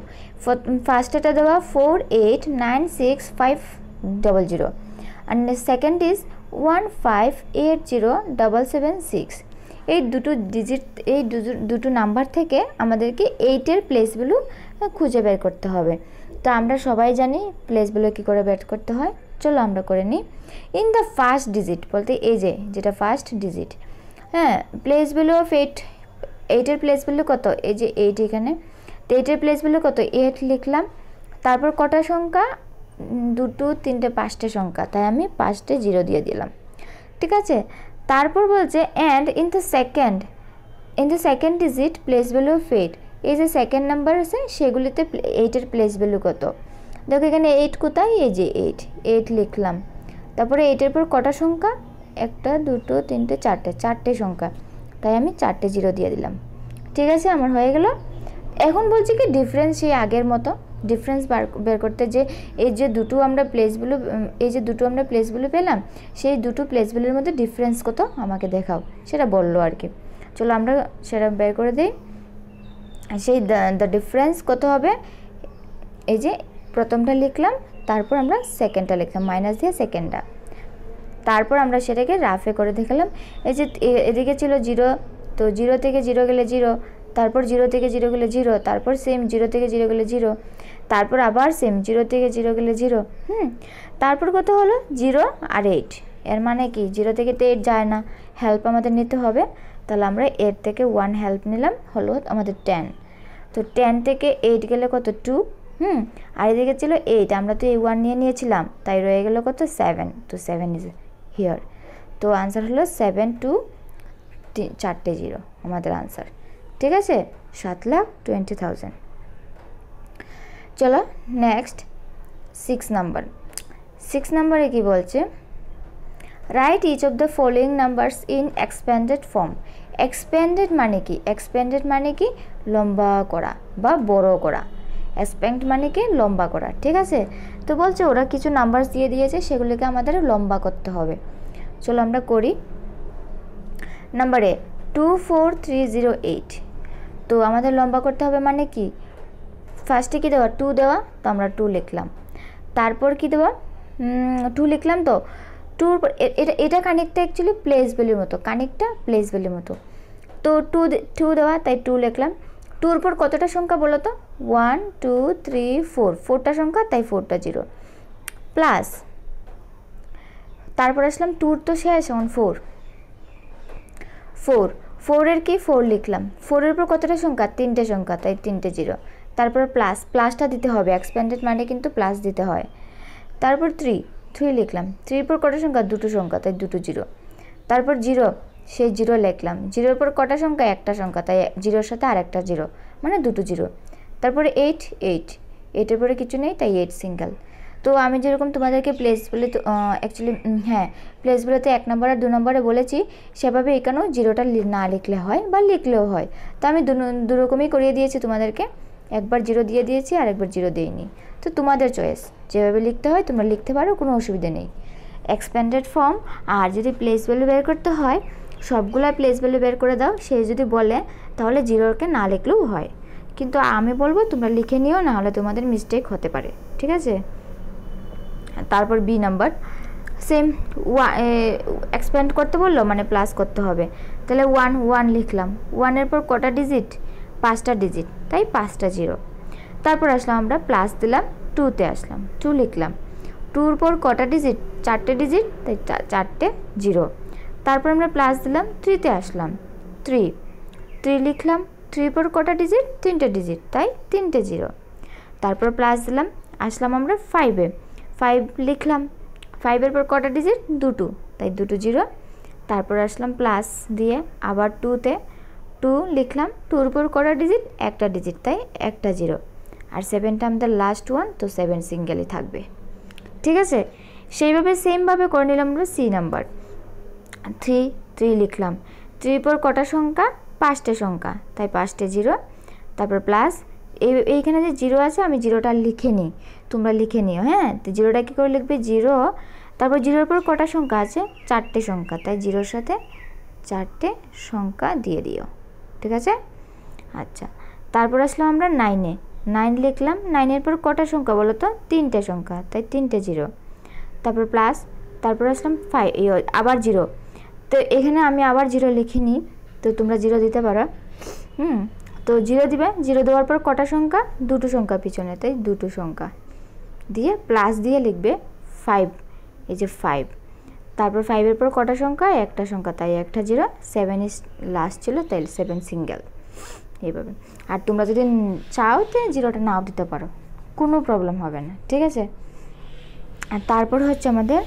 ফার্স্টেটা দেওয়া four eight nine six five double zero R second is one five eight zero double seven six এই দুটো ডিজিট এই দুটো নাম্বার থেকে আমাদেরকে এইটের প্লেস ভ্যালু খুঁজে বের করতে হবে। তো আমরা সবাই জানি প্লেসগুলো কী করে বের করতে হয়। চলো আমরা করে নিই। ইন দ্য ফার্স্ট ডিজিট বলতে এই যে, যেটা ফার্স্ট ডিজিট হ্যাঁ প্লেসগুলো অফ এইট এইটের প্লেসগুলো কত? এই যে এইট এখানে। তো এইটের প্লেসগুলো কত? এইট লিখলাম। তারপর কটা সংখ্যা? দুটো, তিনটে, পাঁচটে সংখ্যা। তাই আমি পাঁচটে জিরো দিয়ে দিলাম। ঠিক আছে? তারপর বলছে and in the second in the second digit place value of eight এই যে সেকেন্ড নাম্বার আছে, সেগুলিতে এইটের প্লেস ভ্যালু কত? দেখো এখানে এইট কোথায়? এই যে এইট এইট লিখলাম। তারপরে এইটের পর কটা সংখ্যা? একটা, দুটো, তিনটে, চারটে। চারটে সংখ্যা। তাই আমি চারটে জিরো দিয়ে দিলাম। ঠিক আছে, আমার হয়ে গেল। এখন বলছি কি ডিফারেন্স সেই আগের মতো। ডিফারেন্স বার করতে যে এই যে দুটো আমরা প্লেসগুলো এই যে দুটো আমরা প্লেসগুলো পেলাম, সেই দুটো প্লেসগুলোর মধ্যে ডিফারেন্স কত আমাকে দেখাও। সেটা বলল আর কি। চলো আমরা সেটা বের করে দিই। সেই দ্য ডিফারেন্স কত হবে? এই যে প্রথমটা লিখলাম, তারপর আমরা সেকেন্ডটা লিখলাম মাইনাস দিয়ে সেকেন্ডটা তারপর আমরা সেটাকে রাফে করে দেখালাম। এই যে এদিকে ছিল জিরো তো জিরো থেকে জিরো গেলে জিরো তারপর জিরো থেকে জিরো গেলে জিরো তারপর সেম জিরো থেকে জিরো গেলে জিরো তারপর আবার সেম জিরো থেকে জিরো গেলে জিরো হুম? তারপর কত হলো? জিরো আর এইট এর মানে কি? জিরো থেকে তো এইট যায় না। হেল্প আমাদের নিতে হবে। তাহলে আমরা এর থেকে ওয়ান হেল্প নিলাম, হলো আমাদের টেন তো টেন থেকে এইট গেলে কত? টু হুম? আর এদিকে ছিল এইট আমরা তো এই ওয়ান নিয়ে নিয়েছিলাম, তাই রয়ে গেল কত? সেভেন তো সেভেন ইজ হিয়ার তো আনসার হলো সেভেন টু চারটে জিরো আমাদের আনসার ঠিক আছে? সাত লাখ টোয়েন্টি থাউজেন্ড চলো নেক্সট সিক্স নাম্বার সিক্স নাম্বারে কি বলছে? Write each of the following numbers in expanded form expanded মানে কি? এক্সপ্যান্ডেড মানে কি? লম্বা করা বা বড় করা। এক্সপ্যান্ড মানে কি? লম্বা করা। ঠিক আছে? তো বলছে, ওরা কিছু নাম্বার দিয়ে দিয়েছে, সেগুলিকে আমাদের লম্বা করতে হবে। চলো আমরা করি। Number two four three zero eight তো আমাদের লম্বা করতে হবে মানে কি? ফার্স্টে কী দেওয়া? টু দেওয়া, তো আমরা টু লিখলাম। তারপর কি দেওয়া? টু লিখলাম তো? টুর এটা এটা কানেক্টটা অ্যাকচুয়ালি প্লেস ভ্যালির মতো কানেক্টটা প্লেস ভ্যালির মতো। তো টু টু দেওয়া, তাই টু লিখলাম। টুর পর কতটা সংখ্যা বলো তো? ওয়ান টু থ্রি ফোর ফোরটা সংখ্যা, তাই ফোরটা জিরো প্লাস তারপর আসলাম, টুর তো শেষ এখন ফোর ফোর ফোরের কি? ফোর লিখলাম। ফোরের পর কতটা সংখ্যা? তিনটে সংখ্যা, তাই তিনটে জিরো তারপর প্লাস প্লাসটা দিতে হবে। এক্সপ্যান্ডেড মানে কিন্তু প্লাস দিতে হয়। তারপর থ্রি থ্রি লিখলাম। থ্রির পর কটা সংখ্যা? দুটো সংখ্যা, তাই দুটো জিরো তারপর জিরো সেই জিরো লিখলাম। জিরোর পর কটা সংখ্যা? একটা সংখ্যা। তাই জিরোর সাথে আর একটা জিরো। মানে দুটো জিরো। তারপরে এইট এইট এইটের পরে কিছু নেই, তাই এইট সিঙ্গেল তো আমি যেরকম তোমাদেরকে প্লেস বলে তো অ্যাকচুয়ালি হ্যাঁ প্লেসগুলোতে এক নম্বর আর দু নম্বরে বলেছি, সেভাবে এখানেও জিরোটা না লিখলে হয় বা লিখলেও হয়। তো আমি দু রকমই করিয়ে দিয়েছি তোমাদেরকে। একবার জিরো দিয়ে দিয়েছি আর একবার জিরো দিইনি। তো তোমাদের চয়েস যেভাবে লিখতে হয়, তোমরা লিখতে পারো, কোনো অসুবিধা নেই। এক্সপ্যান্ডেড ফর্ম আর যদি প্লেস ভ্যালু বের করতে হয় সবগুলো প্লেস ভ্যালু বের করে দাও। সে যদি বলে, তাহলে জিরোকে না লিখলেও হয়। কিন্তু আমি বলব, তোমরা লিখে নিও না হলে তোমাদের মিস্টেক হতে পারে। ঠিক আছে? তারপর বি নাম্বার সেম ওয়া এক্সপ্যান্ড করতে বলল মানে প্লাস করতে হবে। তাহলে ওয়ান ওয়ান লিখলাম। ওয়ানের পর কটা ডিজিট পাঁচটা ডিজিট তাই পাঁচটা জিরো তারপর আসলাম আমরা প্লাস দিলাম টুতে আসলাম। টু লিখলাম। টুর পর কটা ডিজিট চারটে ডিজিট তাই চারটে জিরো তারপর আমরা প্লাস দিলাম থ্রিতে আসলাম। থ্রি থ্রি লিখলাম থ্রির পর কটা ডিজিট তিনটে ডিজিট তাই তিনটে জিরো তারপর প্লাস দিলাম, আসলাম আমরা ফাইভে ফাইভ লিখলাম ফাইভের পর কটা ডিজিট দুটো, তাই দুটো জিরো তারপর আসলাম প্লাস দিয়ে আবার টুতে টু লিখলাম টুর পর কটা ডিজিট একটা ডিজিট তাই একটা জিরো আর সেভেনটা আমাদের লাস্ট ওয়ান তো সেভেন সিঙ্গেলই থাকবে। ঠিক আছে? সেইভাবে সেমভাবে করে নিলাম আমরা সি নাম্বার থ্রি থ্রি লিখলাম। থ্রির পর কটা সংখ্যা? পাঁচটা সংখ্যা। তাই পাঁচটা জিরো। তারপর প্লাস এই, এইখানে যে জিরো আছে, আমি জিরোটা লিখে নিই। তোমরা লিখে নিও হ্যাঁ? তো জিরোটা কী করে লিখবে? জিরো। তারপর জিরোর পর কটা সংখ্যা আছে? চারটে সংখ্যা। তাই জিরোর সাথে চারটে সংখ্যা দিয়ে দিও। ঠিক আছে? আচ্ছা। তারপর আসলাম আমরা নাইনে নাইন লিখলাম। নাইনের পর কটা সংখ্যা বলো তো? তিনটে সংখ্যা। তাই তিনটে জিরো। তারপর প্লাস তারপর আসলাম ফাইভ আবার জিরো। তো এখানে আমি আবার জিরো লিখিনি তো তোমরা জিরো দিতে পারো। হুম, তো জিরো দিবে। জিরো দেওয়ার পর কটা সংখ্যা? দুটো সংখ্যা পিছনে, তাই দুটো সংখ্যা। দিয়ে প্লাস দিয়ে লিখবে ফাইভ এই যে ফাইভ তারপর ফাইভের পর কটা সংখ্যা? একটা সংখ্যা, তাই একটা জিরো। সেভেন ইস লাস্ট ছিল, তাই সেভেন সিঙ্গেল এইভাবে। আর তোমরা যদি চাও তো জিরোটা নাও দিতে পারো। কোনো প্রবলেম হবে না, ঠিক আছে? আর তারপর হচ্ছে আমাদের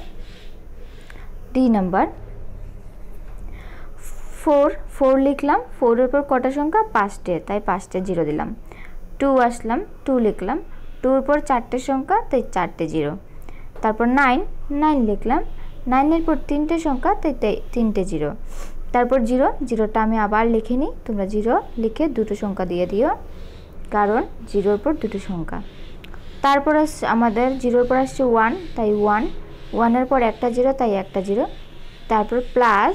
ডি নাম্বার ফোর ফোর লিখলাম, ফোরের পর কটা সংখ্যা? পাঁচটে, তাই পাঁচটে জিরো দিলাম। টু আসলাম, টু লিখলাম, টুর পর চারটে সংখ্যা, তাই চারটে জিরো। তারপর নাইন নাইন লিখলাম, নাইনের পর তিনটে সংখ্যা, তাই তিনটে জিরো। তারপর জিরো, জিরোটা আমি আবার লিখে নিই, তোমরা জিরো লিখে দুটো সংখ্যা দিয়ে দিও, কারণ জিরোর পর দুটো সংখ্যা। তারপর আমাদের জিরোর পর আসছে ওয়ান, তাই ওয়ান, ওয়ানের পর একটা জিরো, তাই একটা জিরো। তারপর প্লাস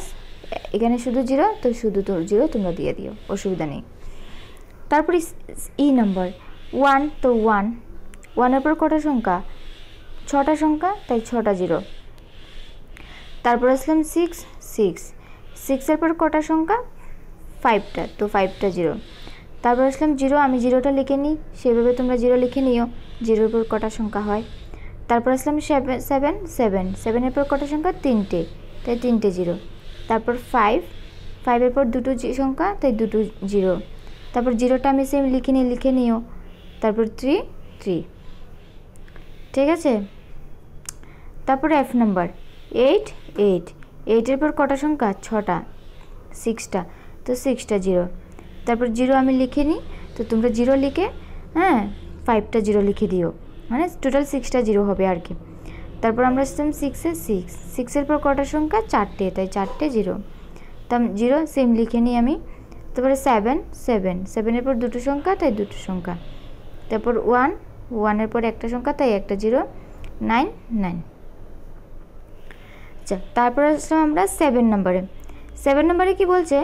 এখানে শুধু জিরো, তো শুধু তো জিরো, তোমরা দিয়ে দিও, অসুবিধা নেই। তারপরে ই নাম্বার ওয়ান তো ওয়ান ওয়ানের পর কটা সংখ্যা? ছটা সংখ্যা, তাই ছটা জিরো। তারপর আসলাম সিক্স সিক্স সিক্সের পর কটা সংখ্যা? ফাইভটা তো ফাইভটা জিরো। তারপর আসলাম জিরো, আমি জিরোটা লিখে নিই, সেভাবে তোমরা জিরো লিখে নিও, জিরোর পর কটা সংখ্যা হয়। তারপর আসলাম সেভেন সেভেন সেভেন সেভেনের পর কটা সংখ্যা? তিনটে, তাই তিনটে জিরো। তারপর ফাইভ ফাইভের পর দুটো সংখ্যা, তাই দুটো জিরো তারপর জিরোটা আমি সেম লিখে নিই, লিখে নিও। তারপর থ্রি থ্রি ঠিক আছে? তারপর এফ নাম্বার এইট এইট এইটের পর কটা সংখ্যা? ছটা। সিক্সটা তো সিক্সটা জিরো তারপর জিরো আমি লিখে নিই। তো তোমরা জিরো লিখে হ্যাঁ ফাইভটা জিরো লিখে দিও। মানে টোটাল সিক্সটা জিরো হবে আর কি। তারপর আমরা আসতাম সিক্সে সিক্স সিক্সের পর কটা সংখ্যা? চারটে, তাই চারটে জিরো তাম জিরো সেম লিখে নিই আমি। তারপরে সেভেন সেভেন সেভেনের পর দুটো সংখ্যা, তাই দুটো সংখ্যা। তারপর ওয়ান ওয়ানের পর একটা সংখ্যা, তাই একটা জিরো নাইন নাইন আচ্ছা তারপর আসলাম আমরা সেভেন নম্বরে সেভেন নম্বরে কি বলছে?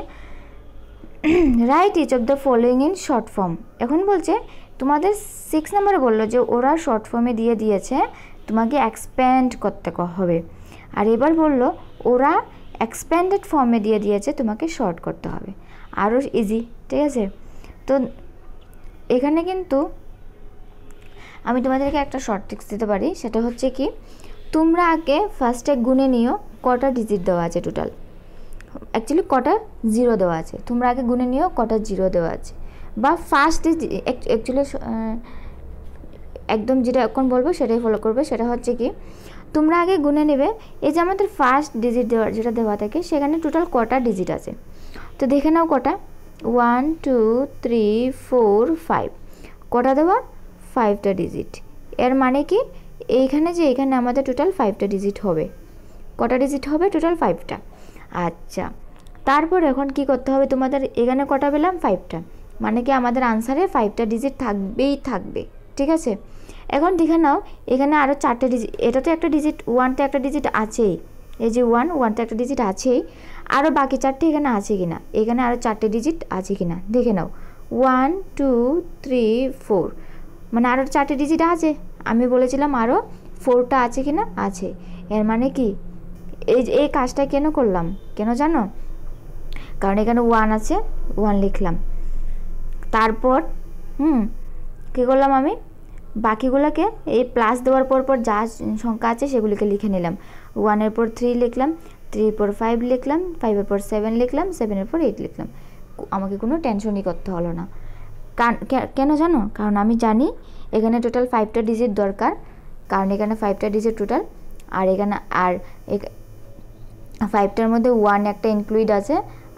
Write each of the following in short form এখন বলছে, তোমাদের সিক্স নম্বরে বলল যে, ওরা শর্ট ফর্মে দিয়ে দিয়েছে তোমাকে এক্সপ্যান্ড করতে হবে। আর এবার বলল, ওরা এক্সপ্যান্ডেড ফর্মে দিয়ে দিয়েছে, তোমাকে শর্ট করতে হবে। আরও ইজি ঠিক আছে? তো এখানে কিন্তু আমি তোমাদেরকে একটা শর্ট টিক্স দিতে পারি। সেটা হচ্ছে কি, তোমরা আগে ফার্স্টে গুনে নিও, কটা ডিজিট দেওয়া আছে টোটাল অ্যাকচুয়ালি কটা জিরো দেওয়া আছে। তোমরা আগে গুনে নিও, কটা জিরো দেওয়া আছে। বা ফার্স্ট অ্যাকচুয়ালি একদম যেটা এখন বলব সেটাই ফলো করবে, সেটা হচ্ছে কি, তোমরা আগে গুনে নেবে, এই যে আমাদের ফার্স্ট ডিজিট দেওয়া যেটা দেওয়া থাকে, সেখানে টোটাল কটা ডিজিট আছে? তো দেখে নাও কটা one two three four five কটা দেওয়া? ফাইভটা ডিজিট এর মানে কি, এইখানে যে এখানে আমাদের টোটাল ফাইভটা ডিজিট হবে, কটা ডিজিট হবে? টোটাল ফাইভটা আচ্ছা তারপর এখন কি করতে হবে, তোমাদের এখানে কটা পেলাম? ফাইভটা মানে কি আমাদের আনসারে ফাইভটা ডিজিট থাকবেই থাকবে, ঠিক আছে? এখন দেখে নাও, এখানে আরও চারটে ডিজিট এটা তো একটা ডিজিট ওয়ানটা একটা ডিজিট আছেই। এই যে ওয়ান ওয়ানটা একটা ডিজিট আছেই। আরও বাকি চারটে এখানে আছে কি না এখানে আরও চারটে ডিজিট আছে কি না দেখে নাও। ওয়ান টু থ্রি ফোর মানে আরও চারটে ডিজিট আছে। আমি বলেছিলাম আরও ফোরটা আছে কি না আছে। এর মানে কি? এই এই কাজটা কেন করলাম? কেন জানো? কারণ এখানে ওয়ান আছে ওয়ান লিখলাম। তারপর, হুম, কী করলাম আমি? বাকিগুলোকে এই প্লাস দেওয়ার পর পর যা সংখ্যা আছে সেগুলিকে লিখে নিলাম। ওয়ানের পর থ্রি লিখলাম থ্রির পর ফাইভ লিখলাম ফাইভের পর সেভেন লিখলাম সেভেনের পর এইট লিখলাম। আমাকে কোনো টেনশনই করতে হলো না। কেন জানো? কারণ আমি জানি এখানে টোটাল ফাইভটা ডিজিট দরকার। কারণ এখানে ফাইভটা ডিজিট টোটাল আর এখানে আর ফাইভটার মধ্যে ওয়ান একটা ইনক্লুড আছে,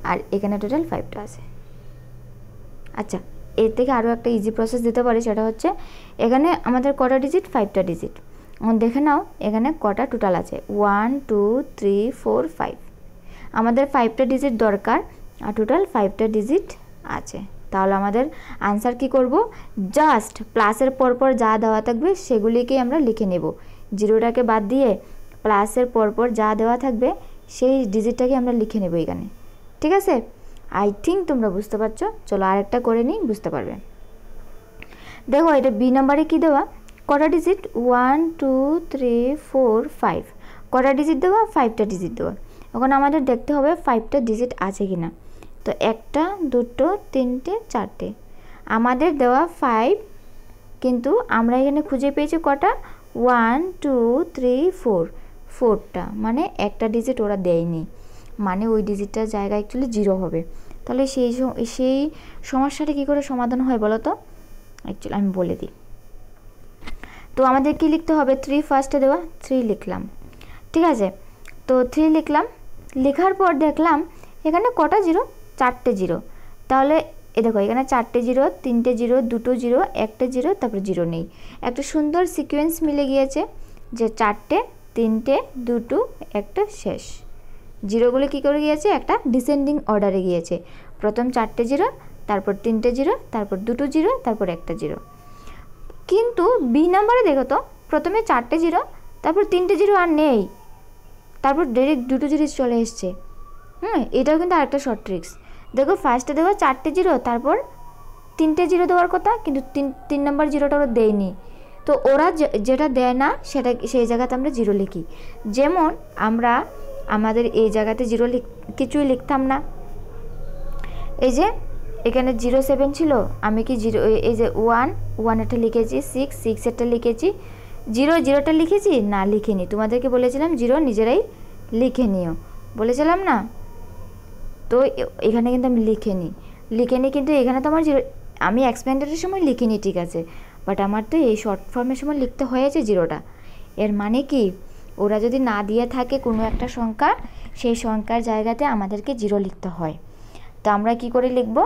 আর এখানে টোটাল ফাইভটা আছে। আচ্ছা এর থেকে আরও একটা ইজি প্রসেস দিতে পারি, সেটা হচ্ছে এখানে আমাদের কটা ডিজিট ফাইভটা ডিজিট দেখে নাও, এখানে কটা টোটাল আছে? One two three four five আমাদের ফাইভটা ডিজিট দরকার, আর টোটাল ফাইভটা ডিজিট আছে। তাহলে আমাদের আনসার কি করব? জাস্ট প্লাসের পরপর যা দেওয়া থাকবে, সেগুলিকেই আমরা লিখে নেব। জিরোটাকে বাদ দিয়ে প্লাসের পরপর যা দেওয়া থাকবে, সেই ডিজিটটাকে আমরা লিখে নেব এখানে। ঠিক আছে? আই থিঙ্ক তোমরা বুঝতে পারছ। চলো আরেকটা করে নিই, বুঝতে পারবে। দেখো, এটা বি নাম্বারে কী দেওয়া? কটা digit one two three four five কটা ডিজিট দেওয়া? ফাইভটা ডিজিট দেওয়া। এখন আমাদের দেখতে হবে ফাইভটা ডিজিট আছে কি না তো একটা, দুটো, তিনটে, চারটে। আমাদের দেওয়া ফাইভ কিন্তু আমরা এখানে খুঁজে পেয়েছি কটা? ওয়ান টু থ্রি ফোর ফোরটা মানে একটা ডিজিট ওরা দেয়নি। মানে ওই ডিজিটটার জায়গা অ্যাকচুয়ালি জিরো হবে। তাহলে সেই সেই সমস্যাটা কী করে সমাধান হয় বলো তো? অ্যাকচুয়ালি আমি বলে দিই। তো আমাদের কি লিখতে হবে থ্রি ফার্স্টে দেওয়া থ্রি লিখলাম। ঠিক আছে? তো থ্রি লিখলাম। লেখার পর দেখলাম এখানে কটা জিরো চারটে জিরো তাহলে এ দেখো, এখানে চারটে জিরো তিনটে জিরো দুটো জিরো একটা জিরো তারপরে জিরো নেই। একটা সুন্দর সিকোয়েন্স মিলে গিয়েছে যে চারটে, তিনটে, দুটো, একটা শেষ। জিরোগুলো কী করে গিয়েছে? একটা ডিসেন্ডিং অর্ডারে গিয়েছে। প্রথম চারটে জিরো তারপর তিনটে জিরো, তারপর দুটো জিরো, তারপর একটা জিরো। কিন্তু বি নাম্বারে দেখো তো, প্রথমে চারটে জিরো, তারপর তিনটে জিরো আর নেই। তারপর ডাইরেক্ট দুটো জিরো চলে এসছে। হুম, এটাও কিন্তু আরেকটা শর্ট ট্রিক্স দেখো ফার্স্টে দেখো চারটে জিরো, তারপর তিনটে জিরো দেওয়ার কথা, কিন্তু তিন তিন নম্বর জিরোটা ওরা দেয়নি। তো ওরা যেটা দেয় না, সেটা, সেই জায়গাতে আমরা জিরো লিখি। যেমন আমরা আমাদের এই জায়গাতে জিরো লিখ, কিছুই লিখতাম না। এই যে এখানে জিরো সেভেন ছিল, আমি কি জিরো, এই যে ওয়ান ওয়ানেরটা লিখেছি, সিক্স সিক্স সিক্সেরটা লিখেছি, জিরো, জিরোটা লিখেছি? না, লিখিনি। তোমাদেরকে বলেছিলাম জিরো, নিজেরাই লিখে নিও। বলেছিলাম না? তো এখানে কিন্তু আমি লিখে নিই লিখে নিই কিন্তু এখানে তো আমার জিরো, আমি এক্সপ্যান্ডেডের সময় লিখিনি, ঠিক আছে। বাট আমার তো এই শর্ট ফর্মের সময় লিখতে হয়েছে জিরোটা। এর মানে কি? ওরা যদি না দিয়ে থাকে কোনো একটা সংখ্যা, সেই সংখ্যার জায়গাতে আমাদেরকে জিরো লিখতে হয়। তো আমরা কি করে লিখব?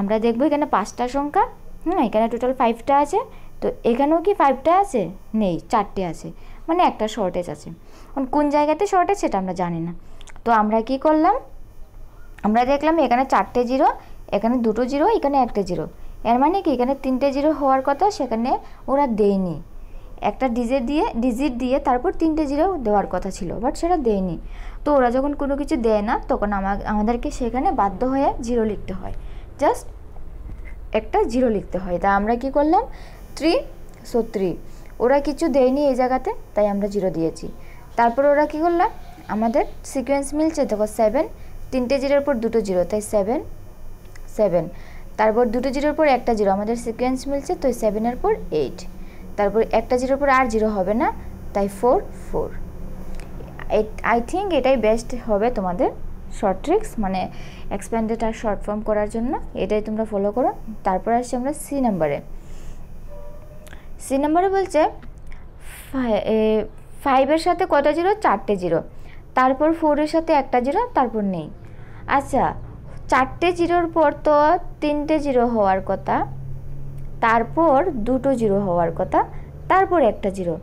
আমরা দেখব এখানে পাঁচটা সংখ্যা হ্যাঁ এখানে টোটাল ফাইভটা আছে। তো এখানেও কি ফাইভটা আছে? নেই, চারটে আছে। মানে একটা শর্টেজ আছে। কোন জায়গাতে শর্টেজ সেটা আমরা জানি না। তো আমরা কি করলাম? আমরা দেখলাম এখানে চারটে জিরো এখানে দুটো জিরো এখানে একটা জিরো এর মানে কি? এখানে তিনটে জিরো হওয়ার কথা সেখানে ওরা দেয়নি। একটা ডিজিট দিয়ে ডিজিট দিয়ে তারপর তিনটে জিরো দেওয়ার কথা ছিল বাট সেটা দেয়নি। তো ওরা যখন কোনো কিছু দেয় না, তখন আমাদেরকে সেখানে বাধ্য হয়ে জিরো লিখতে হয়। জাস্ট একটা জিরো লিখতে হয়। তা আমরা কি করলাম? Three, so three. ওরা কিছু দেয়নি এই জায়গাতে, তাই আমরা জিরো দিয়েছি। তারপর ওরা কি করলাম আমাদের সিকোয়েন্স মিলছে, দেখো সেভেন তিনটে জিরোর পর দুটো জিরো, তাই সেভেন সেভেন তারপর দুটো জিরোর পর একটা জিরো, আমাদের সিকোয়েন্স মিলছে, তো সেভেনের পর এইট তারপর একটা জিরোর পর আর জিরো হবে না, তাই ফোর ফোর আই থিঙ্ক এটাই বেস্ট হবে তোমাদের শর্ট ট্রিক্স মানে এক্সপ্যান্ডেড আর শর্ট ফর্ম করার জন্য। এটাই তোমরা ফলো করো। তারপর আসছি আমরা সি নাম্বারে সি নাম্বারে বলছে ফাইভের সাথে কটা জিরো চারটে জিরো তারপর ফোরের সাথে একটা জিরো তারপর নেই। আচ্ছা চারটে জিরোর পর তো তিনটে জিরো হওয়ার কথা। তারপর দুটো জিরো হওয়ার কথা। তারপর একটা জিরো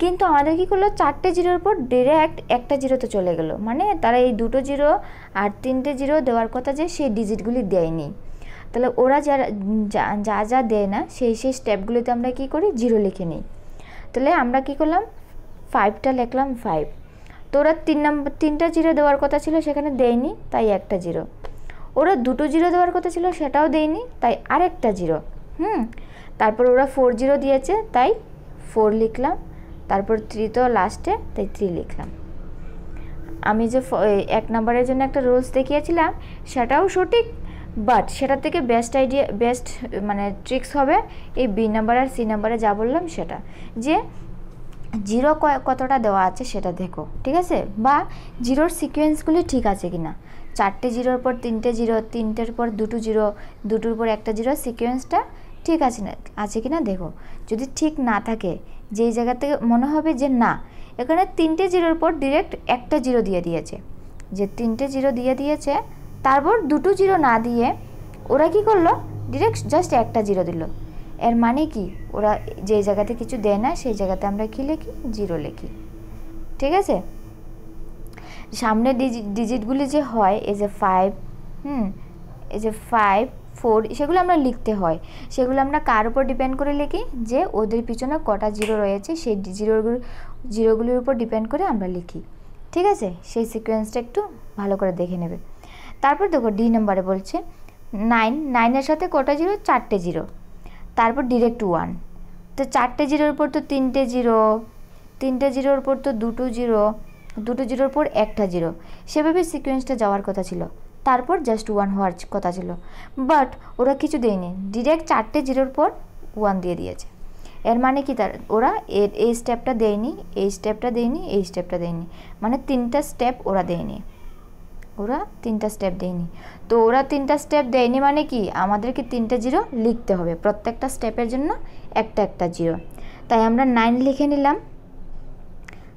কিন্তু আমাদের কী করল? চারটে জিরোর পর ডিরেক্ট একটা জিরোতে চলে গেলো। মানে তারা এই দুটো জিরো আর তিনটে জিরো দেওয়ার কথা যে সেই ডিজিটগুলি দেয়নি। তাহলে ওরা যারা, যা যা দেয় না, সেই সেই স্টেপগুলিতে আমরা কি করি? জিরো লিখে নিই। তাহলে আমরা কি করলাম? ফাইভটা লিখলাম ফাইভ তো ওরা তিন নম্বর তিনটা জিরো দেওয়ার কথা ছিল, সেখানে দেয়নি, তাই একটা জিরো। ওরা দুটো জিরো দেওয়ার কথা ছিল, সেটাও দেয়নি, তাই আরেকটা জিরো। হুম? তারপর ওরা ফোর জিরো দিয়েছে, তাই ফোর লিখলাম। তারপর থ্রি তো লাস্টে তাই থ্রি লিখলাম। আমি যে এক নম্বরের জন্য একটা রোলস দেখিয়েছিলাম, সেটাও সঠিক বাট সেটা থেকে বেস্ট আইডিয়া বেস্ট মানে ট্রিক্স হবে এই বি নাম্বার আর সি নাম্বারে যা বললাম সেটা। যে জিরো কতটা দেওয়া আছে সেটা দেখো, ঠিক আছে? বা জিরোর সিকোয়েন্সগুলি ঠিক আছে কি না চারটে জিরোর পর তিনটে জিরো তিনটের পর দুটো জিরো দুটোর পর একটা জিরো সিকোয়েন্সটা ঠিক আছে না আছে কি না দেখো। যদি ঠিক না থাকে যেই জায়গা থেকে মনে হবে যে না, এখানে তিনটে জিরোর পর ডিরেক্ট একটা জিরো দিয়ে দিয়েছে। যে তিনটে জিরো দিয়ে দিয়েছে, তারপর দুটো জিরো না দিয়ে ওরা কি করল? ডিরেক্ট জাস্ট একটা জিরো দিল। এর মানে কি? ওরা যে জায়গাতে কিছু দেয় না, সেই জায়গাতে আমরা কী লিখি? জিরো লিখি। ঠিক আছে? সামনে ডিজিটগুলি যে হয়, এই যে ফাইভ হুম, এই যে ফাইভ ফোর সেগুলো আমরা লিখতে হয়। সেগুলো আমরা কার উপর ডিপেন্ড করে লিখি? যে ওদের পিছনে কটা জিরো রয়েছে, সেই জিরোগুলো জিরোগুলির উপর ডিপেন্ড করে আমরা লিখি। ঠিক আছে? সেই সিকোয়েন্সটা একটু ভালো করে দেখে নেবে। তারপর দেখো ডি নাম্বারে বলছে নাইন নাইনের সাথে কটা জিরো চারটে জিরো তারপর ডিরেক্ট ওয়ান তো চারটে জিরোর উপর তো তিনটে জিরো তিনটে জিরোর উপর তো দুটো জিরো দুটো জিরোর পর একটা জিরো সেভাবে সিকোয়েন্সটা যাওয়ার কথা ছিল। তারপর জাস্ট ওয়ান হওয়ার কথা ছিল। বাট ওরা কিছু দেয়নি। ডিরেক্ট চারটে জিরোর পর ওয়ান দিয়ে দিয়েছে। এর মানে কি তার? ওরা এর, এই স্টেপটা দেয়নি, এই স্টেপটা দেয়নি, এই স্টেপটা দেয়নি। মানে তিনটা স্টেপ ওরা দেয়নি। ওরা তিনটা স্টেপ দেয়নি। তো ওরা তিনটা স্টেপ দেয়নি মানে কি? আমাদেরকে তিনটে জিরো লিখতে হবে। প্রত্যেকটা স্টেপের জন্য একটা একটা জিরো। তাই আমরা নাইন লিখে নিলাম।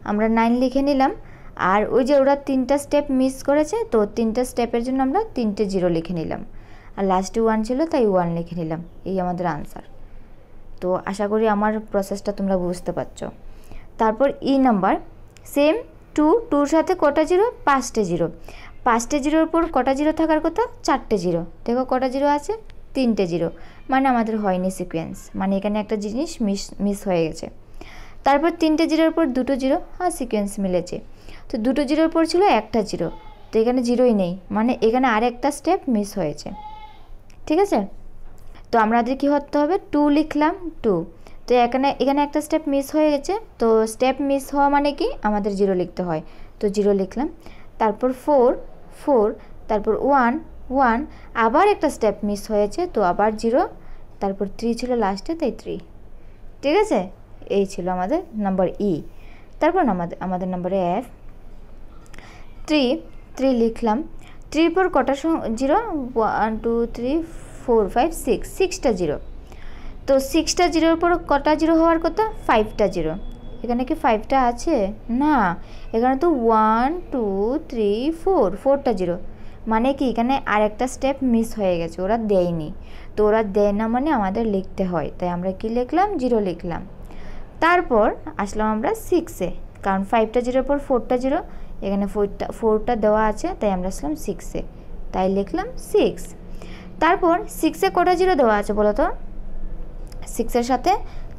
আমরা নাইন লিখে নিলাম। আর ওই যে ওরা তিনটা স্টেপ মিস করেছে, তো তিনটা স্টেপের জন্য আমরা তিনটে জিরো লিখে নিলাম। আর লাস্টে ওয়ান ছিল, তাই ওয়ান লিখে নিলাম। এই আমাদের আনসার তো আশা করি আমার প্রসেসটা তোমরা বুঝতে পারছ। তারপর ই নাম্বার সেম টু টুর সাথে কটা জিরো পাঁচটে জিরো পাঁচটে জিরোর পর কটা জিরো থাকার কথা? চারটে জিরো দেখো কটা জিরো আছে? তিনটে জিরো মানে আমাদের হয়নি সিকোয়েন্স মানে এখানে একটা জিনিস মিস মিস হয়ে গেছে। তারপর তিনটে জিরোর পর দুটো জিরো হ্যাঁ সিকোয়েন্স মিলেছে। তো দুটো জিরোর পর ছিল একটা জিরো। তো এখানে জিরোই নেই। মানে এখানে আর একটা স্টেপ মিস হয়েছে। ঠিক আছে? তো আমাদের কী হতে হবে? টু লিখলাম টু তো এখানে এখানে একটা স্টেপ মিস হয়ে গেছে তো স্টেপ মিস হওয়া মানে কি? আমাদের জিরো লিখতে হয়। তো জিরো লিখলাম। তারপর ফোর ফোর তারপর ওয়ান ওয়ান আবার একটা স্টেপ মিস হয়েছে, তো আবার জিরো। তারপর থ্রি ছিল লাস্টে তাই থ্রি ঠিক আছে? এই ছিল আমাদের নাম্বার ই তারপর আমাদের আমাদের নাম্বারে এফ থ্রি থ্রি লিখলাম। থ্রির পর কটা zero? One, two three four, five, six. সিক্সটা zero. তো সিক্সটা জিরোর পর কটা জিরো হওয়ার কথা? ফাইভটা জিরো। এখানে কি ফাইভটা আছে? না। এখানে তো ওয়ান, টু থ্রি ফোর, ফোরটা জিরো। মানে কি, এখানে আর একটা স্টেপ মিস হয়ে গেছে, ওরা দেয়নি। তো ওরা দেয় না মানে আমাদের লিখতে হয়। তাই আমরা কি লিখলাম? জিরো লিখলাম। তারপর আসলাম আমরা সিক্সে। কারণ ফাইভটা জিরোর পর ফোরটা জিরো। এখানে ফোরটা ফোরটা দেওয়া আছে, তাই আমরা আসলাম সিক্সে তাই লিখলাম সিক্স তারপর সিক্সে কটা জিরো দেওয়া আছে বলো তো সিক্সের সাথে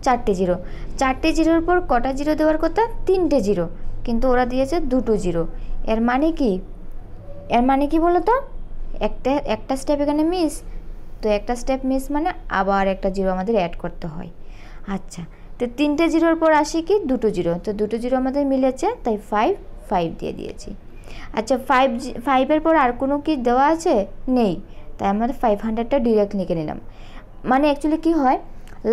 চারটে জিরো। চারটে জিরোর পর কটা জিরো দেওয়ার কথা? তিনটে জিরো। কিন্তু ওরা দিয়েছে দুটো জিরো। এর মানে কি? এর মানে কি বলো তো একটা একটা স্টেপ এখানে মিস তো একটা স্টেপ মিস মানে আবার একটা জিরো আমাদের অ্যাড করতে হয়। আচ্ছা তো তিনটে জিরোর পর আসি কি? দুটো জিরো। তো দুটো জিরো আমাদের মিলেছে, তাই ফাইভ ফাইভ দিয়ে দিয়েছি। আচ্ছা ফাইভ ফাইভের পর আর কোনো কি দেওয়া আছে? নেই। তাই আমরা ফাইভ হান্ড্রেডটা ডিরেক্ট লিখে নিলাম। মানে অ্যাকচুয়ালি কী হয়?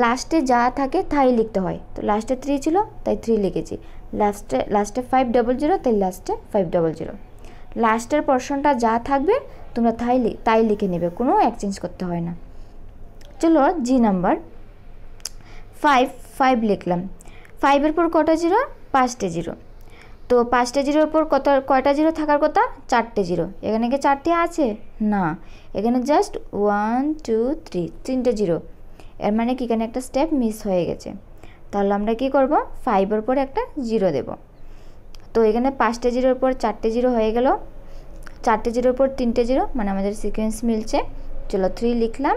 লাস্টে যা থাকে তাই লিখতে হয়। তো লাস্টে থ্রি ছিল, তাই থ্রি লিখেছি। লাস্টে লাস্টে ফাইভ ডবল জিরো তাই লাস্টে ফাইভ ডবল জিরো লাস্টের পোর্শনটা যা থাকবে, তোমরা তাই তাই লিখে নেবে। কোনো এক্সচেঞ্জ করতে হয় না। চলো জি নাম্বার ফাইভ ফাইভ লিখলাম। ফাইভের পর কটা জিরো পাঁচটে জিরো তো পাঁচটা জিরোর পর কত, কয়টা জিরো থাকার কথা? চারটে জিরো। এখানে কি চারটে আছে? না। এখানে জাস্ট ওয়ান টু থ্রি তিনটে জিরো। এর মানে কি এখানে একটা স্টেপ মিস হয়ে গেছে। তাহলে আমরা কি করব? ফাইভের পর একটা জিরো দেব। তো এখানে পাঁচটা জিরোর পর চারটে জিরো হয়ে গেল। চারটে জিরোর পর তিনটে জিরো মানে আমাদের সিকোয়েন্স মিলছে। চলো থ্রি লিখলাম।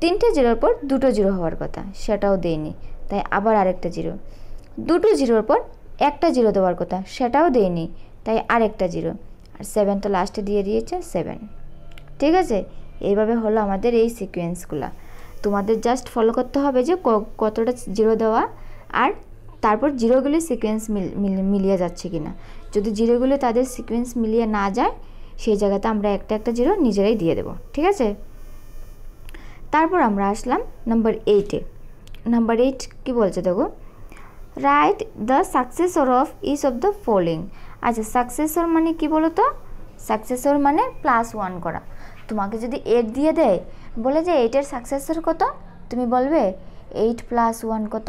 তিনটে জিরোর পর দুটো জিরো হওয়ার কথা। সেটাও দেয়নি তাই আবার আরেকটা জিরো। দুটো জিরোর পর একটা জিরো দেওয়ার কথা, সেটাও দেয়নি, তাই আরেকটা জিরো। আর সেভেন তো লাস্টে দিয়ে দিয়েছে সেভেন ঠিক আছে? এইভাবে হলো আমাদের এই সিকোয়েন্সগুলো তোমাদের জাস্ট ফলো করতে হবে যে কতটা জিরো দেওয়া আর তারপর জিরোগুলি সিকোয়েন্স মিলিয়ে যাচ্ছে কি না যদি জিরোগুলি তাদের সিকোয়েন্স মিলিয়ে না যায়, সেই জায়গাতে আমরা একটা একটা জিরো নিজেরাই দিয়ে দেব। ঠিক আছে? তারপর আমরা আসলাম নাম্বার এইটে নাম্বার এইট কী বলছে দেখো? Write the successor of each of the following আচ্ছা সাকসেসর মানে কি বলো তো সাকসেসর মানে প্লাস ওয়ান করা। তোমাকে যদি এইট দিয়ে দেয়, বলে যে এইটের সাকসেসর কত? তুমি বলবে এইট প্লাস ওয়ান কত?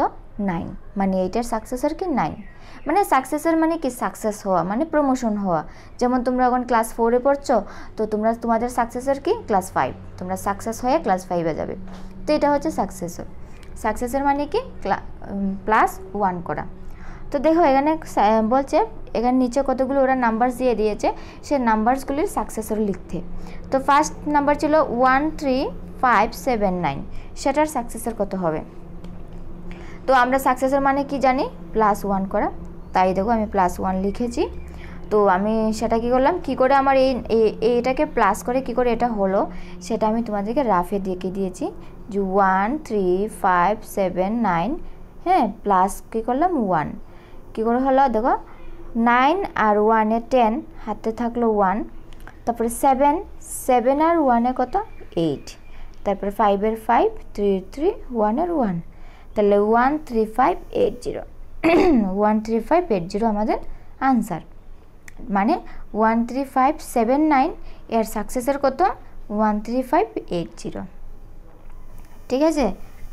নাইন মানে এইটার সাকসেসর কি? নাইন মানে সাকসেসর মানে কি? সাকসেস হওয়া মানে প্রমোশন হওয়া। যেমন তোমরা এখন ক্লাস ফোরে পড়ছো, তো তোমরা, তোমাদের সাকসেসর কি? ক্লাস ফাইভ তোমরা সাকসেস হয়ে ক্লাস ফাইভে যাবে। তো এটা হচ্ছে সাকসেসর সাকসেসের মানে কি? প্লাস ওয়ান করা। তো দেখো এখানে বলছে, এখানে নিচে কতগুলো ওরা নাম্বারস দিয়ে দিয়েছে, সে নাম্বারসগুলির সাকসেসর লিখতে। তো ফার্স্ট নাম্বার ছিল one three five seven nine সেটার সাকসেসর কত হবে? তো আমরা সাকসেসর মানে কি জানি? প্লাস ওয়ান করা। তাই দেখো আমি প্লাস ওয়ান লিখেছি। তো আমি সেটা কি করলাম? কি করে আমার এই এইটাকে প্লাস করে কি করে এটা হলো, সেটা আমি তোমাদেরকে রাফে দেখে দিয়েছি। One three five seven nine হ্যাঁ প্লাস কী করলাম? ওয়ান কী করে হলো? দেখো নাইন আর ওয়ানে টেন হাতে থাকল ওয়ান তারপরে সেভেন সেভেন আর ওয়ানে কত? এইট তারপরে ফাইভের ফাইভ থ্রি থ্রি ওয়ানের ওয়ান তাহলে one three five eight zero one three five eight zero আমাদের আনসার মানে one three five seven nine এর সাকসেসের কত? One three five eight zero ঠিক আছে?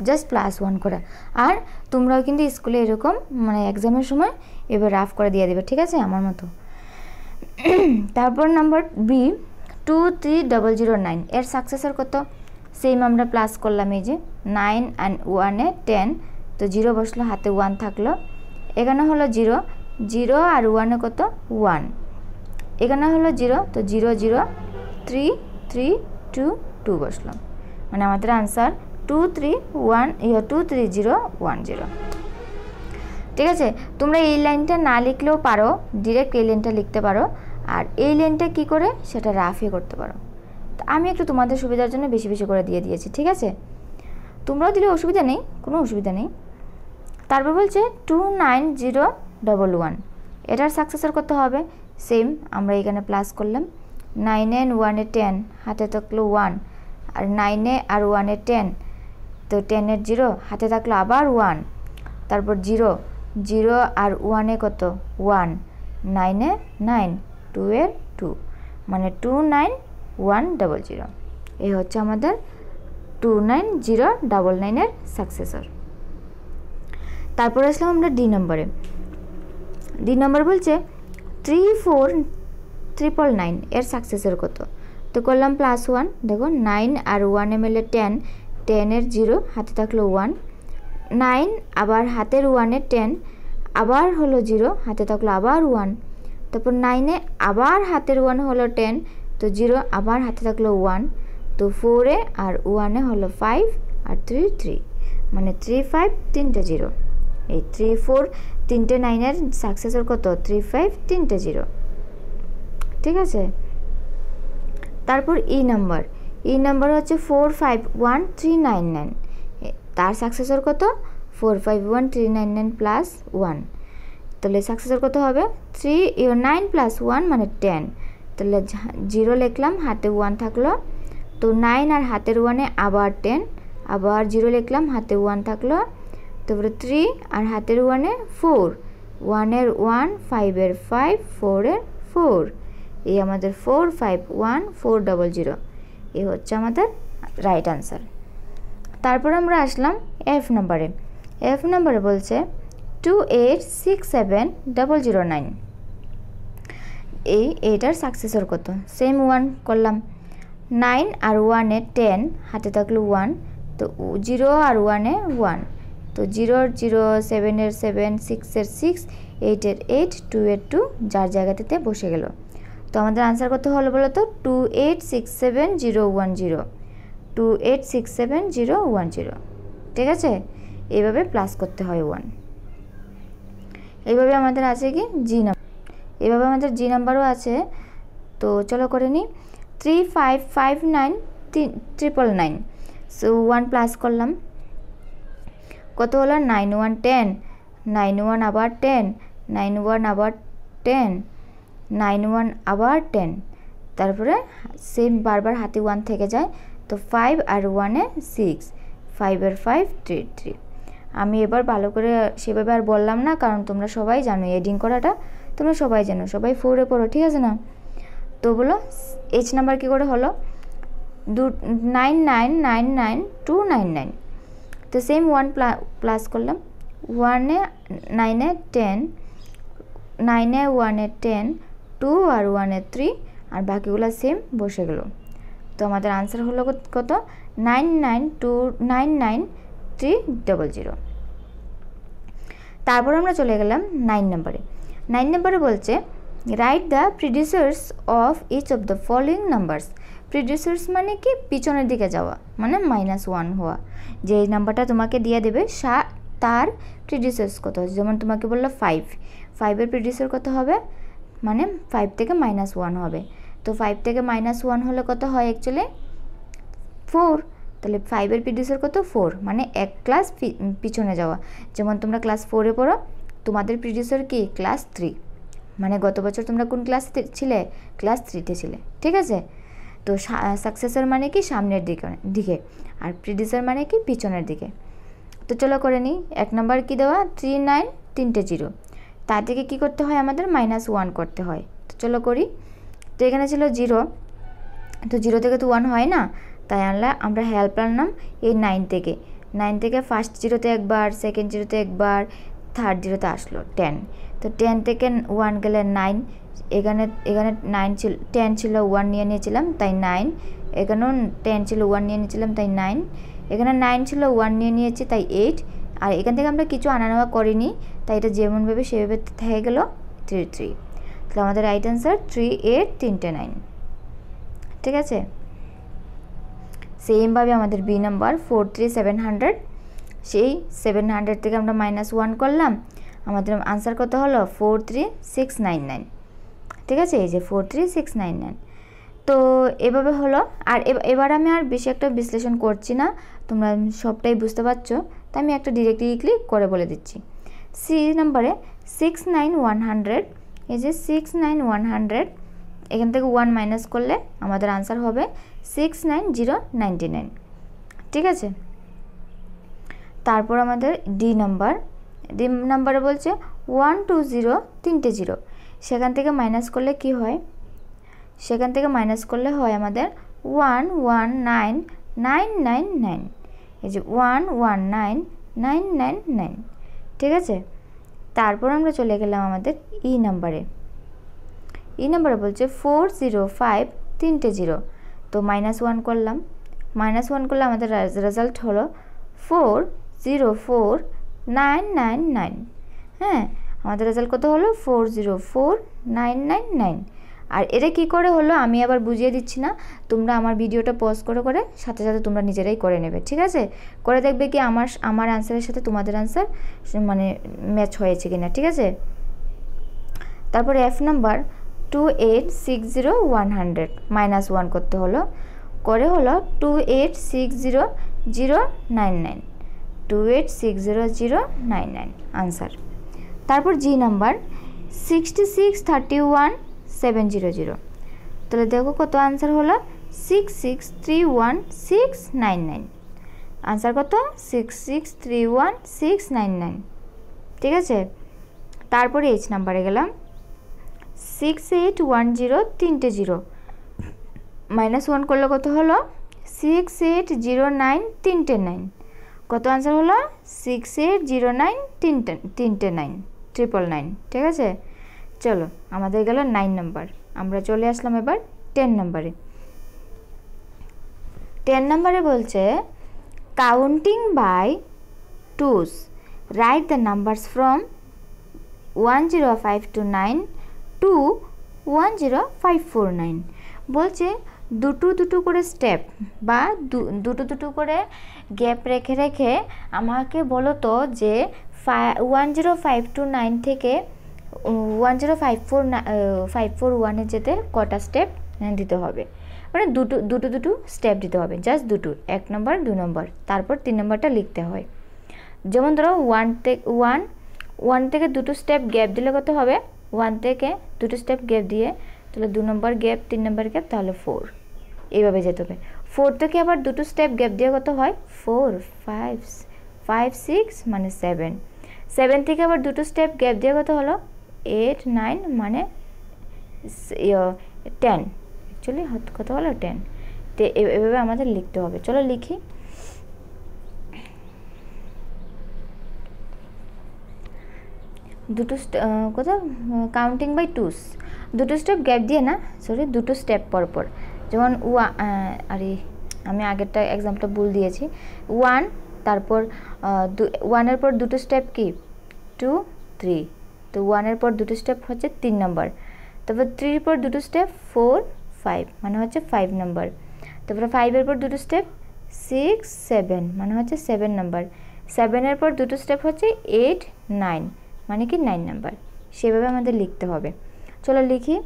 জাস্ট প্লাস ওয়ান করে। আর তোমরাও কিন্তু স্কুলে এরকম মানে এক্সামের সময় এবার রাফ করে দিয়ে দেবে, ঠিক আছে? আমার মতো। তারপর number B two three double zero nine এর সাকসেসের কত? সেম আমরা প্লাস করলাম এই যে নাইন অ্যান্ড ওয়ানে টেন তো জিরো বসল, হাতে ওয়ান থাকল। এখানে হলো জিরো জিরো আর ওয়ানে কত? ওয়ান এখানে হলো জিরো তো zero zero three three two two বসল। মানে আমাদের আনসার টু থ্রি ওয়ান ইয়ে two three zero one zero ঠিক আছে? তোমরা এই লাইনটা না লিখলেও পারো ডিরেক্ট এই লাইনটা লিখতে পারো। আর এই লাইনটা কি করে? সেটা রাফে করতে পারো। তো আমি একটু তোমাদের সুবিধার জন্য বেশি বেশি করে দিয়ে দিয়েছি, ঠিক আছে? তোমরাও দিলে অসুবিধা নেই, কোনো অসুবিধা নেই। তারপর বলছে two nine zero double one এটার সাকসেসর করতে হবে। সেম আমরা এখানে প্লাস করলাম। নাইনে ওয়ানে টেন হাতে থাকল ওয়ান আর নাইনে আর ওয়ানে টেন তো টেনের জিরো হাতে থাকল আবার ওয়ান তারপর জিরো জিরো আর ওয়ানে কত? ওয়ান নাইনে নাইন টু এর টু মানে two nine one double zero এই হচ্ছে আমাদের টু নাইন জিরো ডাবল নাইনের সাকসেসর তারপর আসলাম আমরা ডি নম্বরে ডি নম্বর বলছে থ্রি ফোর ট্রিপল নাইন এর সাকসেসের কত? তো করলাম প্লাস ওয়ান দেখো নাইন আর ওয়ান এ টেন টেনের জিরো হাতে থাকল ওয়ান নাইন আবার হাতের ওয়ানে টেন আবার হলো জিরো হাতে থাকল আবার ওয়ান তারপর নাইনে আবার হাতের ওয়ান হলো টেন তো জিরো আবার হাতে থাকল ওয়ান তো ফোরে আর ওয়ানে হলো ফাইভ আর থ্রি থ্রি মানে থ্রি ফাইভ তিনটে জিরো এই থ্রি ফোর তিনটে নাইনের সাকসেসর কত? থ্রি ফাইভ তিনটে জিরো ঠিক আছে? তারপর ই নাম্বার ই নাম্বার হচ্ছে four five one three nine nine তার সাকসেসর কত? Four five one three nine nine plus one তাহলে সাকসেসর কত হবে? থ্রি নাইন প্লাস ওয়ান মানে টেন তাহলে জিরো লিখলাম, হাতে ওয়ান থাকল। তো নাইন আর হাতের ওয়ানে আবার টেন আবার জিরো লিখলাম, হাতে ওয়ান থাকল। তারপরে থ্রি আর হাতের ওয়ানে ফোর ওয়ানের ওয়ান ফাইভের ফাইভ ফোরের ফোর এই আমাদের four five one four double zero এই হচ্ছে আমাদের রাইট আনসার তারপর আমরা আসলাম এফ নাম্বারে এফ নাম্বারে বলছে two eight six seven double zero nine এই এইটার সাকসেসর কত? সেম ওয়ান করলাম। নাইন আর ওয়ানে টেন হাতে থাকল ওয়ান তো জিরো আর ওয়ানে ওয়ান তো জিরোর জিরো সেভেনের সেভেন সিক্সের সিক্স এইটের এইট টু এর টু যার জায়গাতে বসে গেল। তো আমাদের আনসার কত হলো বলো তো? Two eight six seven zero one zero two eight six seven zero one zero ঠিক আছে? এইভাবে প্লাস করতে হয় ওয়ান এইভাবে আমাদের আছে কি? জি নাম্বার এভাবে আমাদের জি নাম্বারও আছে। তো চলো করে নিই। Three five five nine triple nine so one plus করলাম। কত হলো? Nine one ten nine one আবার টেন নাইন ওয়ান আবার টেন নাইন ওয়ান আবার টেন তারপরে সেম বারবার হাতে ওয়ান থেকে যায়। তো ফাইভ আর ওয়ানে সিক্স ফাইভের ফাইভ থ্রি থ্রি আমি এবার ভালো করে সেভাবে আর বললাম না, কারণ তোমরা সবাই জানো এডিং করাটা। তোমরা সবাই জানো, সবাই ফোরে পড়ো, ঠিক আছে না? তো বলো এইচ নাম্বার কী করে হলো? দু nine nine nine nine two nine nine তো সেম ওয়ান প্লাস করলাম। ওয়ানে নাইনে টেন নাইনে ওয়ানে টেন টু আর ওয়ানে থ্রি আর বাকিগুলো সেম বসে গেল। তো আমাদের আনসার হলো কত nine nine two nine nine three double zero তারপর আমরা চলে গেলাম নাইন নাম্বারে। নাইন নাম্বারে বলছে write the predecessors of each of the following numbers predecessors মানে কি? পিছনের দিকে যাওয়া মানে মাইনাস ওয়ান হওয়া। যে নাম্বারটা তোমাকে দিয়ে দেবে, সা তার প্রিডিউসার্স কত? যেমন তোমাকে বলল ফাইভ ফাইভের প্রিডিউসার কত হবে? মানে ফাইভ থেকে মাইনাস ওয়ান হবে। তো ফাইভ থেকে মাইনাস ওয়ান হলে কত হয় অ্যাকচুয়ালি ফোর তাহলে ফাইভের প্রিডিউসার কত? ফোর মানে এক ক্লাস পিছনে যাওয়া। যেমন তোমরা ক্লাস ফোরে পড়ো, তোমাদের প্রিডিউসার কি? ক্লাস থ্রি মানে গত বছর তোমরা কোন ক্লাস ছিলে? ক্লাস থ্রিতে ছিলে। ঠিক আছে? তো সাকসেসর মানে কি? সামনের দিকে দিকে। আর প্রিডিউসার মানে কি? পিছনের দিকে। তো চলো করে নিই। এক নম্বর কী দেওয়া? থ্রি নাইন তিনটে জিরো। তার থেকে কী করতে হয়? আমাদের মাইনাস ওয়ান করতে হয়। তো চলো করি। তো এখানে ছিল জিরো তো জিরো থেকে তো ওয়ান হয় না? তাই আনলা আমরা হেল্প আনলাম এই নাইন থেকে। নাইন থেকে ফার্স্ট জিরোতে একবার সেকেন্ড জিরোতে একবার থার্ড জিরোতে আসলো টেন তো টেন থেকে ওয়ান গেলে নাইন এখানে এখানে নাইন ছিল টেন ছিল ওয়ান নিয়ে নিয়েছিলাম, তাই নাইন এখানেও টেন ছিল ওয়ান নিয়ে নিয়েছিলাম, তাই নাইন এখানে নাইন ছিল ওয়ান নিয়ে নিয়েছি, তাই এইট আর এখান থেকে আমরা কিছু আনা নেওয়া করিনি। তাই এটা যেমন যেমনভাবে সেভাবে থেকে গেলো থ্রি থ্রি তাহলে আমাদের রাইট অ্যান্সার থ্রি এইট তিনটে নাইন ঠিক আছে? সেমভাবে আমাদের B number four three seven hundred সেই সেভেন হান্ড্রেড থেকে আমরা মাইনাস ওয়ান করলাম। আমাদের আনসার কত হলো? Four three six nine nine ঠিক আছে? এই যে four three six nine nine তো এভাবে হলো। আর এবার আমি আর বেশি একটা বিশ্লেষণ করছি না। তোমরা সবটাই বুঝতে পারছ। তো আমি একটা ডিরেক্টলি ক্লিক করে বলে দিচ্ছি। সি নাম্বারে সিক্স নাইন ওয়ান হান্ড্রেড এই যে সিক্স নাইন ওয়ান হান্ড্রেড এখান থেকে ওয়ান মাইনাস করলে আমাদের আনসার হবে six nine zero ninety nine ঠিক আছে? তারপর আমাদের ডি নাম্বার ডি নাম্বারে বলছে ওয়ান টু জিরো তিনটে জিরো সেখান থেকে মাইনাস করলে কি হয়? সেখান থেকে মাইনাস করলে হয় আমাদের one one nine nine nine nine এই যে one one nine nine nine nine ঠিক আছে? তারপর আমরা চলে গেলাম আমাদের ই নাম্বারে ই নাম্বারে বলছে ফোর জিরো ফাইভ তিনটে জিরো তো মাইনাস ওয়ান করলাম। মাইনাস ওয়ান করলে আমাদের রেজাল্ট হলো four zero four nine nine nine হ্যাঁ আমাদের রেজাল্ট কত হলো? Four zero four nine nine nine আর এটা কি করে হলো, আমি আবার বুঝিয়ে দিচ্ছি না। তোমরা আমার ভিডিওটা পজ করে করে সাথে সাথে তোমরা নিজেরাই করে নেবে, ঠিক আছে? করে দেখবে কি আমার আমার অ্যান্সারের সাথে তোমাদের অ্যান্সার মানে ম্যাচ হয়েছে কিনা, ঠিক আছে? তারপর F number two eight six zero one hundred minus one করতে হলো। করে হলো two eight six zero zero nine nine two eight six zero zero nine nine answer তারপর G number sixty six thirty one seven zero zero তাহলে দেখো কত answer হলো? Six six three one six nine nine answer কত? Six six three one six nine nine ঠিক আছে? তারপরে H নাম্বারে গেলাম। সিক্স এইট ওয়ান জিরো তিনটে জিরো মাইনাস ওয়ান করলে কত হলো? সিক্স এইট জিরো নাইন তিনটে নাইন কত আনসার হলো? সিক্স এইট জিরো নাইন তিনটে তিনটে নাইন ট্রিপল নাইন ঠিক আছে? চলো, আমাদের গেল নাইন নাম্বার আমরা চলে আসলাম এবার টেন নাম্বারে টেন নাম্বারে বলছে counting by twos write the numbers from one zero five two nine two one zero five four nine বলছে, দুটো দুটো করে স্টেপ বা দুটো দুটো করে গ্যাপ রেখে রেখে আমাকে বলো তো যে one zero five two nine থেকে ওয়ান জিরো ফাইভ ফোর না ফাইভ ফোর ওয়ানে যেতে কটা স্টেপ দিতে হবে। মানে দুটো দুটো দুটো স্টেপ দিতে হবে জাস্ট দুটো, এক নম্বর দু নম্বর তারপর তিন নম্বরটা লিখতে হয়। যেমন ধরো ওয়ান থেকে ওয়ান ওয়ান থেকে দুটো স্টেপ গ্যাপ দিলে কত হবে? ওয়ান থেকে দুটো স্টেপ গ্যাপ দিয়ে তাহলে দু নম্বর গ্যাপ তিন নম্বর গ্যাপ তাহলে ফোর এইভাবে যেতে হবে। ফোর থেকে আবার দুটো স্টেপ গ্যাপ দিয়ে কত হয়? ফোর ফাইভ ফাইভ সিক্স মানে সেভেন সেভেন থেকে আবার দুটো স্টেপ গ্যাপ দিয়ে কত হলো? এইট নাইন মানে টেন অ্যাকচুয়ালি কত হলো? টেন তো এভাবে আমাদের লিখতে হবে। চলো লিখি। দুটো কোথাও কাউন্টিং বাই টুস দুটো স্টেপ গ্যাপ দিয়ে না সরি দুটো স্টেপ পর পর যেমন ওয়া আরে, আমি আগেরটা এক্সাম্পলটা ভুল দিয়েছি। ওয়ান তারপর ওয়ানের পর দুটো স্টেপ কি? টু থ্রি তো ওয়ানের পর দুটো স্টেপ হচ্ছে তিন নম্বর তারপর থ্রির পর দুটো স্টেপ ফোর ফাইভ মানে হচ্ছে ফাইভ নম্বর তারপরে ফাইভের পর দুটো স্টেপ সিক্স সেভেন মানে হচ্ছে সেভেন নাম্বার সেভেনের পর দুটো স্টেপ হচ্ছে এইট নাইন মানে কি নাইন নাম্বার সেভাবে আমাদের লিখতে হবে। চলো লিখি।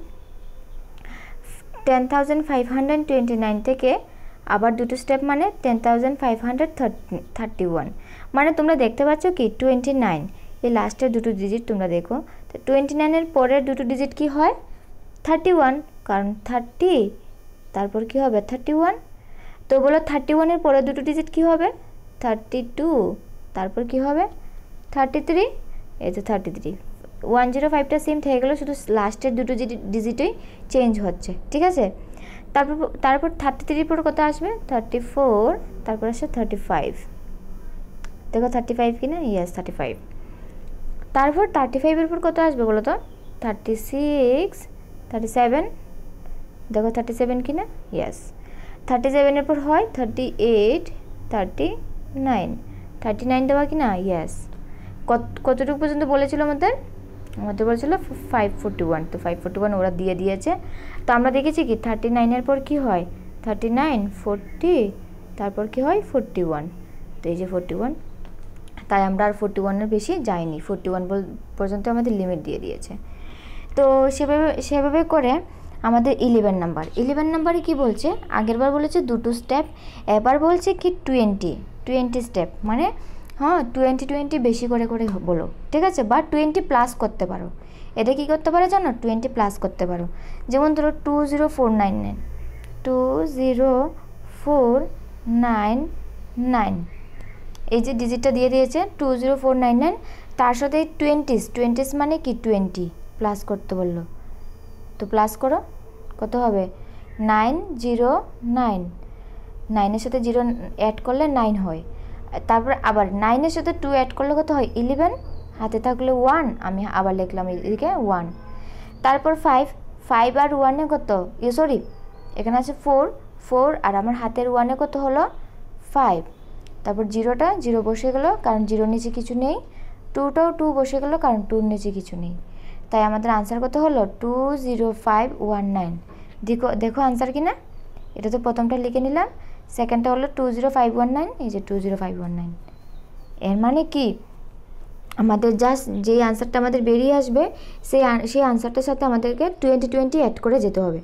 Ten thousand five hundred twenty nine থেকে আবার দুটো স্টেপ মানে ten thousand five hundred thirty one মানে তোমরা দেখতে পাচ্ছ কি টোয়েন্টি নাইন এই লাস্টের দুটো ডিজিট তোমরা দেখো। তো টোয়েন্টি নাইনের পরের দুটো ডিজিট কি হয়? থার্টি ওয়ান কারণ থার্টি তারপর কি হবে? থার্টি ওয়ান তো বলো থার্টি ওয়ানের পরের দুটো ডিজিট কি হবে? থার্টি টু তারপর কি হবে? থার্টি থ্রি এই তো থার্টি থ্রি ওয়ান জিরো ফাইভটা সেম থেকে গেলো, শুধু লাস্টের দুটো ডিজিটই চেঞ্জ হচ্ছে, ঠিক আছে? তারপর তারপর থার্টি থ্রির পর কত আসবে? থার্টি ফোর তারপর আসছে থার্টি ফাইভ দেখো থার্টি ফাইভ কি না ইয়েস থার্টি ফাইভ তারপর থার্টি ফাইভের পর কত আসবে বলো তো? থার্টি সিক্স থার্টি সেভেন দেখো থার্টি সেভেন কি না ইয়েস থার্টি সেভেনের পর হয় thirty eight thirty nine thirty nine দেওয়া কি না ইয়েস কত, কতটুকু পর্যন্ত বলেছিল আমাদের? আমাদের বলেছিল ফাইভ ফোরটি ওয়ান তো ফাইভ ফোরটি ওয়ান ওরা দিয়ে দিয়েছে। তো আমরা দেখেছি কি? থার্টি নাইনের পর কি হয়? থার্টি নাইন ফোরটি তারপর কি হয়? ফোরটি ওয়ান তো এই যে ফোরটি ওয়ান তাই আমরা আর ফোরটি ওয়ানের বেশি যাইনি। ফোরটি ওয়ান পর্যন্ত আমাদের লিমিট দিয়ে দিয়েছে। তো সেভাবে সেভাবে করে আমাদের ইলেভেন নাম্বার ইলেভেন নাম্বারে কি বলছে? আগেরবার বলেছে দুটো স্টেপ এবার বলছে কি টোয়েন্টি টোয়েন্টি স্টেপ মানে হ্যাঁ টোয়েন্টি টোয়েন্টি বেশি করে করে বলো, ঠিক আছে? বা টোয়েন্টি প্লাস করতে পারো। এটা কি করতে পারো জানো? টোয়েন্টি প্লাস করতে পারো। যেমন ধরো two zero four nine nine two zero four nine nine এই যে ডিজিটটা দিয়ে দিয়েছে two zero four nine nine তার সাথে টোয়েন্টিস টোয়েন্টিস মানে কি? টোয়েন্টি প্লাস করতে বলল। তো প্লাস করো, কত হবে? নাইন জিরো নাইন নাইনের সাথে জিরো অ্যাড করলে নাইন হয়। তারপর আবার নাইনের সাথে টু অ্যাড করলে কত হয়? ইলেভেন হাতে থাকলে ওয়ান আমি আবার লিখলাম এদিকে ওয়ান তারপর ফাইভ ফাইভ আর ওয়ানে কত? ইয়ে সরি এখানে আছে ফোর ফোর আর আমার হাতের ওয়ানে কত হলো? ফাইভ তারপর জিরোটা, জিরো বসে গেলো, কারণ জিরোর নিচে কিছু নেই। টুটাও টু বসে গেলো, কারণ টুর নিচে কিছু নেই। তাই আমাদের আনসার কত হলো two zero five one nine. দেখো দেখো আনসার কি না? এটা তো প্রথমটা লিখে নিলাম। সেকেন্ডটা হলো two zero five one nine, এই যে two zero five one nine. এর মানে কি? আমাদের জাস্ট যেই আনসারটা আমাদের বেরিয়ে আসবে, সেই সেই আনসারটার সাথে আমাদেরকে টোয়েন্টি টোয়েন্টি অ্যাড করে যেতে হবে।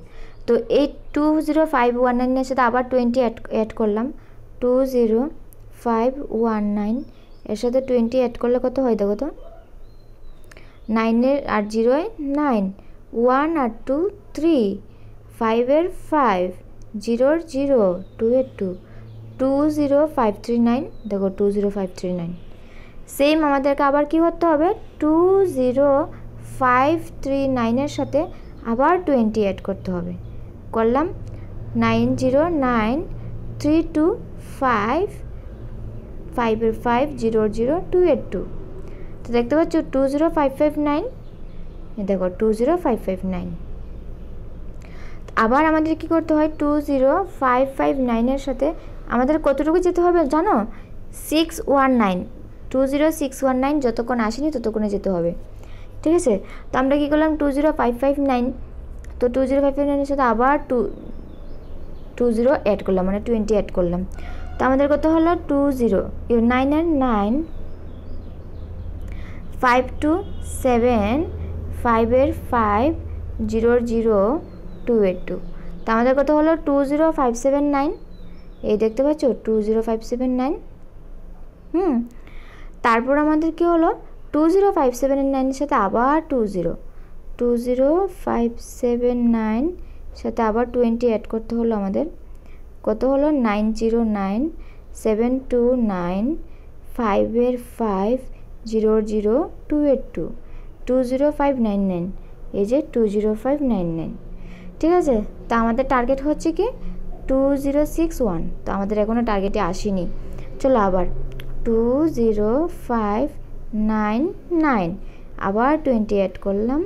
তো এই টু জিরো ফাইভ ওয়ান নাইনের সাথে আবার টোয়েন্টি অ্যাড অ্যাড করলাম। Two zero five one nine এর সাথে টোয়েন্টি অ্যাড করলে কত হয় দেখো তো? নাইনের আর জিরোয় নাইন ওয়ান আর টু থ্রি ফাইভের ফাইভ জিরোর জিরো টু এর two two zero five three nine দেখো two zero five three nine same আমাদেরকে আবার কি করতে হবে? টু জিরো ফাইভ থ্রি নাইনের সাথে আবার টোয়েন্টি অ্যাড করতে হবে। করলাম nine zero nine three two five ফাইভের ফাইভ জিরোর জিরো টু এইট টু তো দেখতে পাচ্ছ two zero five five nine দেখো two zero five five nine আবার আমাদের কি করতে হয় টু জিরো ফাইভ ফাইভ নাইনের সাথে আমাদের কতটুকু যেতে হবে জানো? Six one nine two zero six one nine যতক্ষণ আসেনি ততক্ষণে যেতে হবে। ঠিক আছে? তো আমরা কী করলাম two zero five five nine তো টু জিরো ফাইভ নাইনের সাথে আবার টু টু জিরো অ্যাড করলাম মানে টোয়েন্টি অ্যাড করলাম। তো আমাদের কত হলো? টু জিরো নাইন আর নাইন ফাইভ টু সেভেন ফাইভের ফাইভ জিরোর জিরো টু এইট টু তো আমাদের কত হলো? Two zero five seven nine এই দেখতে পাচ্ছ? Two zero five seven nine হুম। তারপর আমাদের কি হলো? টু জিরো ফাইভ সেভেন নাইনের সাথে আবার two zero two zero five seven nine সাথে আবার টোয়েন্টি অ্যাড করতে হলো আমাদের। কত হলো? Nine zero nine, seven two nine ফাইভের ফাইভ জিরোর zero, two eight two two zero five nine nine, এই যে two zero five nine nine. ঠিক আছে? তো আমাদের টার্গেট হচ্ছে কি? Two zero six one. তো আমাদের এখনও টার্গেটে আসেনি। চলো আবার। Two zero five nine nine. আবার টোয়েন্টি অ্যাড করলাম।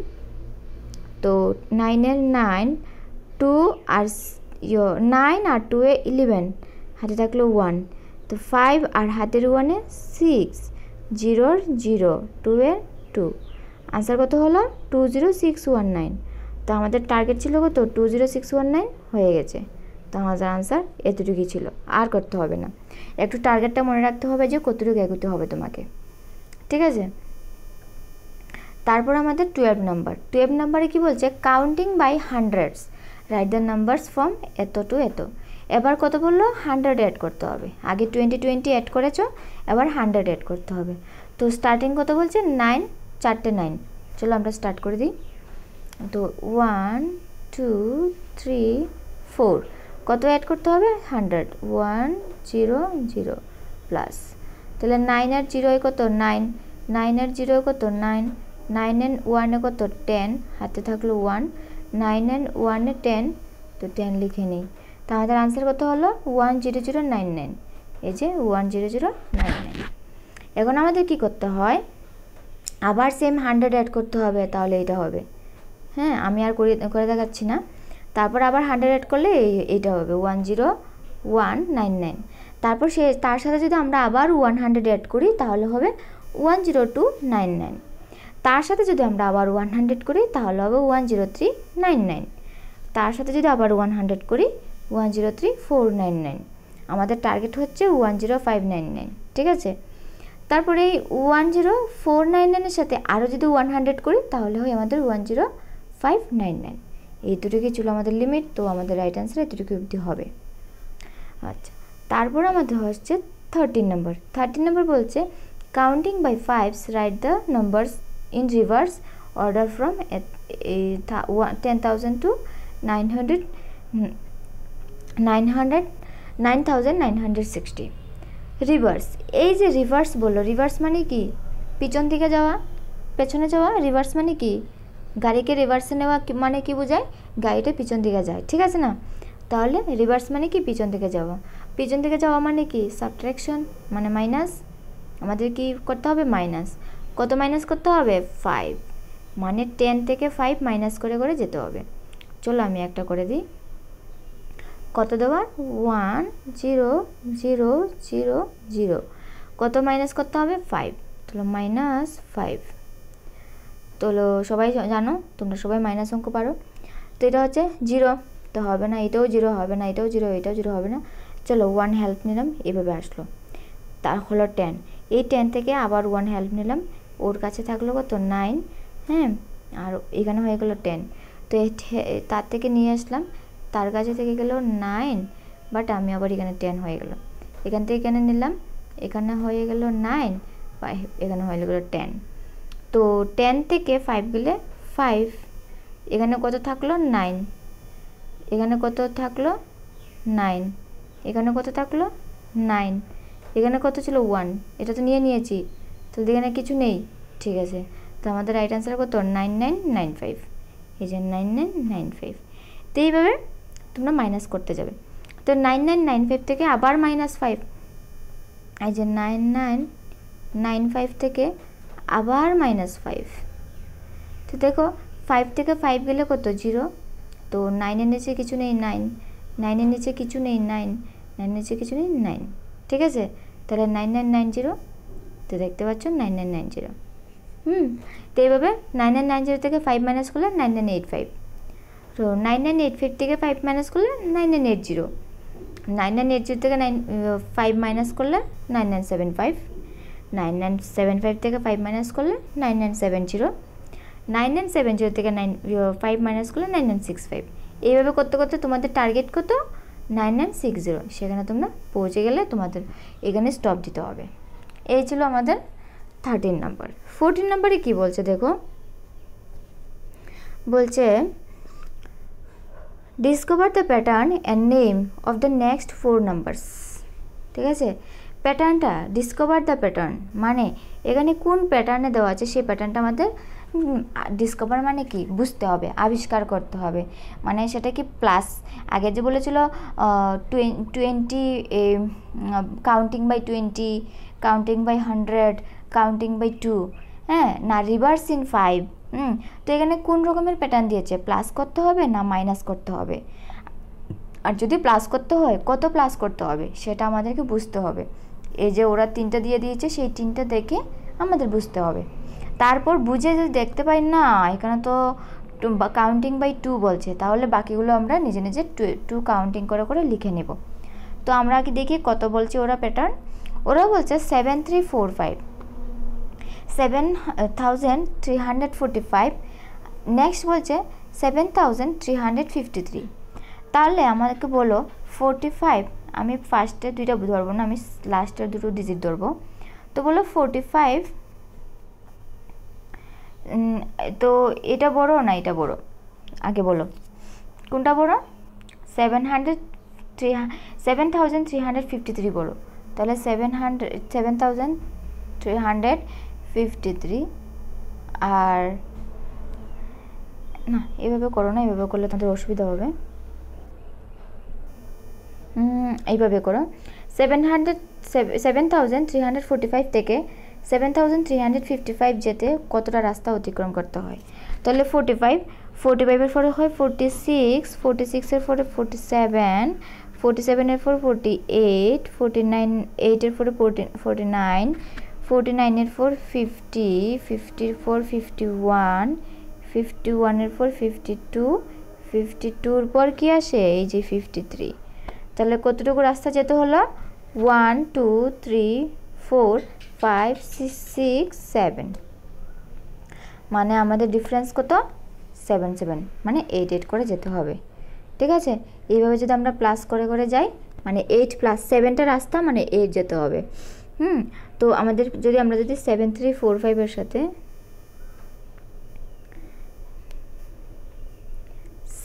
তো নাইনের নাইন টু আর নাইন আর টু এ ইলেভেন হাতে থাকল ওয়ান তো ফাইভ আর হাতের ওয়ানে সিক্স জিরোর জিরো টু এর টু আনসার কত হলো? Two zero six one nine তো আমাদের টার্গেট ছিল কত? Two zero six one nine হয়ে গেছে। তো আমাদের আনসার এতটুকুই ছিল। আর করতে হবে না। একটু টার্গেটটা মনে রাখতে হবে যে কতটুকু এগোতে হবে তোমাকে। ঠিক আছে? তারপর আমাদের টুয়েলভ নাম্বার টুয়েলভ নাম্বারে কি বলছে? Counting by hundreds write the numbers from এত টু এত। এবার কত বলল? হান্ড্রেড অ্যাড করতে হবে। আগে টোয়েন্টি টোয়েন্টি অ্যাড করেছ, এবার হান্ড্রেড অ্যাড করতে হবে। তো স্টার্টিং কত বলছে? নাইন চারটে নাইন চলো আমরা স্টার্ট করে দিই। তো ওয়ান টু থ্রি ফোর কত অ্যাড করতে হবে? Hundred one zero zero plus তাহলে নাইন আর জিরোয় কত? নাইন নাইন আর জিরোয় কত? নাইন নাইন অ্যান্ড ওয়ানে কত? টেন হাতে থাকল ওয়ান নাইন নাইন ওয়ানে টেন তো টেন লিখে নিই। তা আমাদের আনসার কত হলো? One zero zero nine nine এই যে one zero zero nine nine এখন আমাদের কি করতে হয়? আবার সেম হান্ড্রেড অ্যাড করতে হবে, তাহলে এটা হবে। হ্যাঁ আমি আর করে করে দেখাচ্ছি না। তারপর আবার হান্ড্রেড অ্যাড করলে এইটা হবে one zero one nine nine তারপর সে, তার সাথে যদি আমরা আবার ওয়ান হান্ড্রেড অ্যাড করি, তাহলে হবে one zero two nine nine তার সাথে যদি আমরা আবার ওয়ান হান্ড্রেড করি, তাহলে হবে one zero three nine nine তার সাথে যদি আবার ওয়ান হান্ড্রেড করি one zero three four nine nine আমাদের টার্গেট হচ্ছে one zero five nine nine ঠিক আছে? তারপরে এই ওয়ান জিরো ফোর নাইন নাইনের সাথে আরও যদি ওয়ান হান্ড্রেড করি, তাহলে হয় আমাদের one zero five nine nine এই দুটোকে ছিল আমাদের লিমিট তো আমাদের রাইট অ্যান্সার এতটুকু অবধি হবে। আচ্ছা তারপর আমাদের হচ্ছে থার্টিন নম্বর থার্টিন নম্বর বলছে counting by fives right the numbers nine hundred nine hundred nine thousand nine hundred sixty reverse এই যে রিভার্স বলল রিভার্স মানে কি? পিছন দিকে যাওয়া, পেছনে যাওয়া রিভার্স মানে কি? গাড়িকে রিভার্সে নেওয়া মানে কি বোঝায়? গাড়িটা পিছন দিকে যায়, ঠিক আছে না? তাহলে রিভার্স মানে কি? পিছন দিকে যাওয়া। পিছন দিকে যাওয়া মানে কি? সাবট্রাকশন মানে মাইনাস আমাদের কি করতে হবে? মাইনাস কত মাইনাস করতে হবে? ফাইভ মানে টেন থেকে ফাইভ মাইনাস করে করে যেতে হবে। চলো আমি একটা করে দিই। কত দেওয়ার? One zero zero zero zero কত মাইনাস করতে হবে? ফাইভ তাহলে মাইনাস ফাইভ তোলো সবাই জানো? তোমরা সবাই মাইনাস অঙ্ক পারো। তো এটা হচ্ছে জিরো তো হবে না, এটাও জিরো হবে না, এটাও জিরো এটাও জিরো হবে না। চলো ওয়ান হেল্প নিলাম, এভাবে আসলো। তার হলো টেন এই টেন থেকে আবার ওয়ান হেল্প নিলাম। ওর কাছে থাকল কত? নাইন হ্যাঁ? আর এখানে হয়ে গেলো টেন তো তার থেকে নিয়ে আসলাম, তার কাছে থেকে গেলো নাইন বাট আমি আবার এখানে টেন হয়ে গেল। এখান থেকে এখানে নিলাম? এখানে হয়ে গেল নাইন এখানে হয়ে গেলো টেন তো টেন থেকে ফাইভ গেলে ফাইভ এখানে কত থাকল? নাইন এখানে কত থাকল? নাইন এখানে কত থাকল? নাইন এখানে কত ছিল? ওয়ান এটা তো নিয়ে নিয়েছি। তো এখানে কিছু নেই ঠিক আছে তো আমাদের রাইট অ্যান্সার কত নাইন নাইন নাইন ফাইভ এই যে নাইন নাইন নাইন ফাইভ তো এইভাবে তোমরা মাইনাস করতে যাবে তো নাইন নাইন নাইন ফাইভ থেকে আবার মাইনাস ফাইভ এই যে নাইন নাইন নাইন ফাইভ থেকে আবার মাইনাস ফাইভ তো দেখো ফাইভ থেকে ফাইভ গেলে কত জিরো তো নাইনের নিচে কিছু নেই নাইন নাইনের নিচে কিছু নেই নাইন নাইনের নিচে কিছু নেই নাইন ঠিক আছে তাহলে নাইন নাইন নাইন জিরো তো দেখতে পাচ্ছ নাইন নাইন নাইন জিরো হুম তো এইভাবে নাইন নাইন নাইন জিরো থেকে ফাইভ মাইনাস করলে নাইন নাইন এইট ফাইভ তো নাইন নাইন এইট ফাইভ থেকে ফাইভ মাইনাস করলে nine nine eight zero nine nine eight zero থেকে নাইন ফাইভ মাইনাস করলে nine nine seven five nine nine seven five থেকে five minus করলে nine nine seven zero nine nine seven zero থেকে nine five minus করলে nine nine six five এইভাবে করতে করতে তোমাদের টার্গেট কত নাইন নাইন সিক্স জিরো সেখানে তোমরা পৌঁছে গেলে তোমাদের এখানে স্টপ দিতে হবে এই ছিল আমাদের থার্টিন নাম্বার ফোরটিন নাম্বারে কী বলছে দেখো? বলছে discover the pattern and name of the next four numbers ঠিক আছে? প্যাটার্নটা ডিসকভার দ্য প্যাটার্ন মানে এখানে কোন প্যাটার্নে দেওয়া আছে সেই প্যাটার্নটা আমাদের ডিসকভার মানে কি? বুঝতে হবে, আবিষ্কার করতে হবে। মানে সেটা কি প্লাস আগে যে বলেছিল twenty counting by twenty counting by hundred counting by two হ্যাঁ? না রিভার্স ইন ফাইভ হুম? তো এখানে কোন রকমের প্যাটার্ন দিয়েছে? প্লাস করতে হবে না মাইনাস করতে হবে? আর যদি প্লাস করতে হয়, কত প্লাস করতে হবে? সেটা আমাদেরকে বুঝতে হবে। এই যে ওরা তিনটা দিয়ে দিয়েছে, সেই তিনটা দেখে আমাদের বুঝতে হবে। তারপর বুঝে যদি দেখতে পাই, না, এখানে তো কাউন্টিং বাই টু বলছে, তাহলে বাকিগুলো আমরা নিজে নিজে টু টু কাউন্টিং করে করে লিখে নেব। তো আমরা কি দেখি কত বলছে ওরা প্যাটার্ন ওরা বলছে seven three four five seven thousand three hundred forty five next বলছে seven thousand three hundred fifty three তাহলে আমাকে বলো ফোরটি ফাইভ আমি ফার্স্টে দুইটা ধরবো না, আমি লাস্টের দুটো ডিজিট ধরবো। তো বলো ফোরটি ফাইভ তো এটা বড় না এটা বড়? আগে বলো। কোনটা বড়? Seven hundred three seven thousand three hundred fifty three বড়ো। তাহলে seven hundred seven thousand three hundred fifty three আর না, এভাবে করো না, এভাবে করলে তোমাদের অসুবিধা হবে। এইভাবে করো। Seven hundred seven thousand three hundred forty five থেকে seven thousand three hundred fifty five যেতে কতটা রাস্তা অতিক্রম করতে হয়? তাহলে ফোর্টি ফাইভ ফোর্টি ফাইভের পরে হয় ফোর্টি সিক্স ফোর্টি সিক্সের পরে ফোর্টি সেভেন ফোর্টি সেভেনের পর ফোর্টি এইট ফোর্টি নাইন এইটের পরে ফোর্টি ফোর্টি নাইন ফোর্টি নাইনের পর ফিফটি ফিফটির পর ফিফটি ওয়ান ফিফটি ওয়ানের পর ফিফটি টু ফিফটি টুর পর কী আসে? এই যে ফিফটি থ্রি তাহলে কতটুকু রাস্তা যেতে হলো? One two three four five six seven মানে আমাদের ডিফারেন্স কত? সেভেন সেভেন মানে এইট এইট করে যেতে হবে। ঠিক আছে? এইভাবে যদি আমরা প্লাস করে করে যাই মানে এইট প্লাস সেভেনটা রাস্তা মানে এইট যেতে হবে। হুম? তো আমাদের যদি আমরা যদি সেভেন থ্রি ফোর ফাইভের সাথে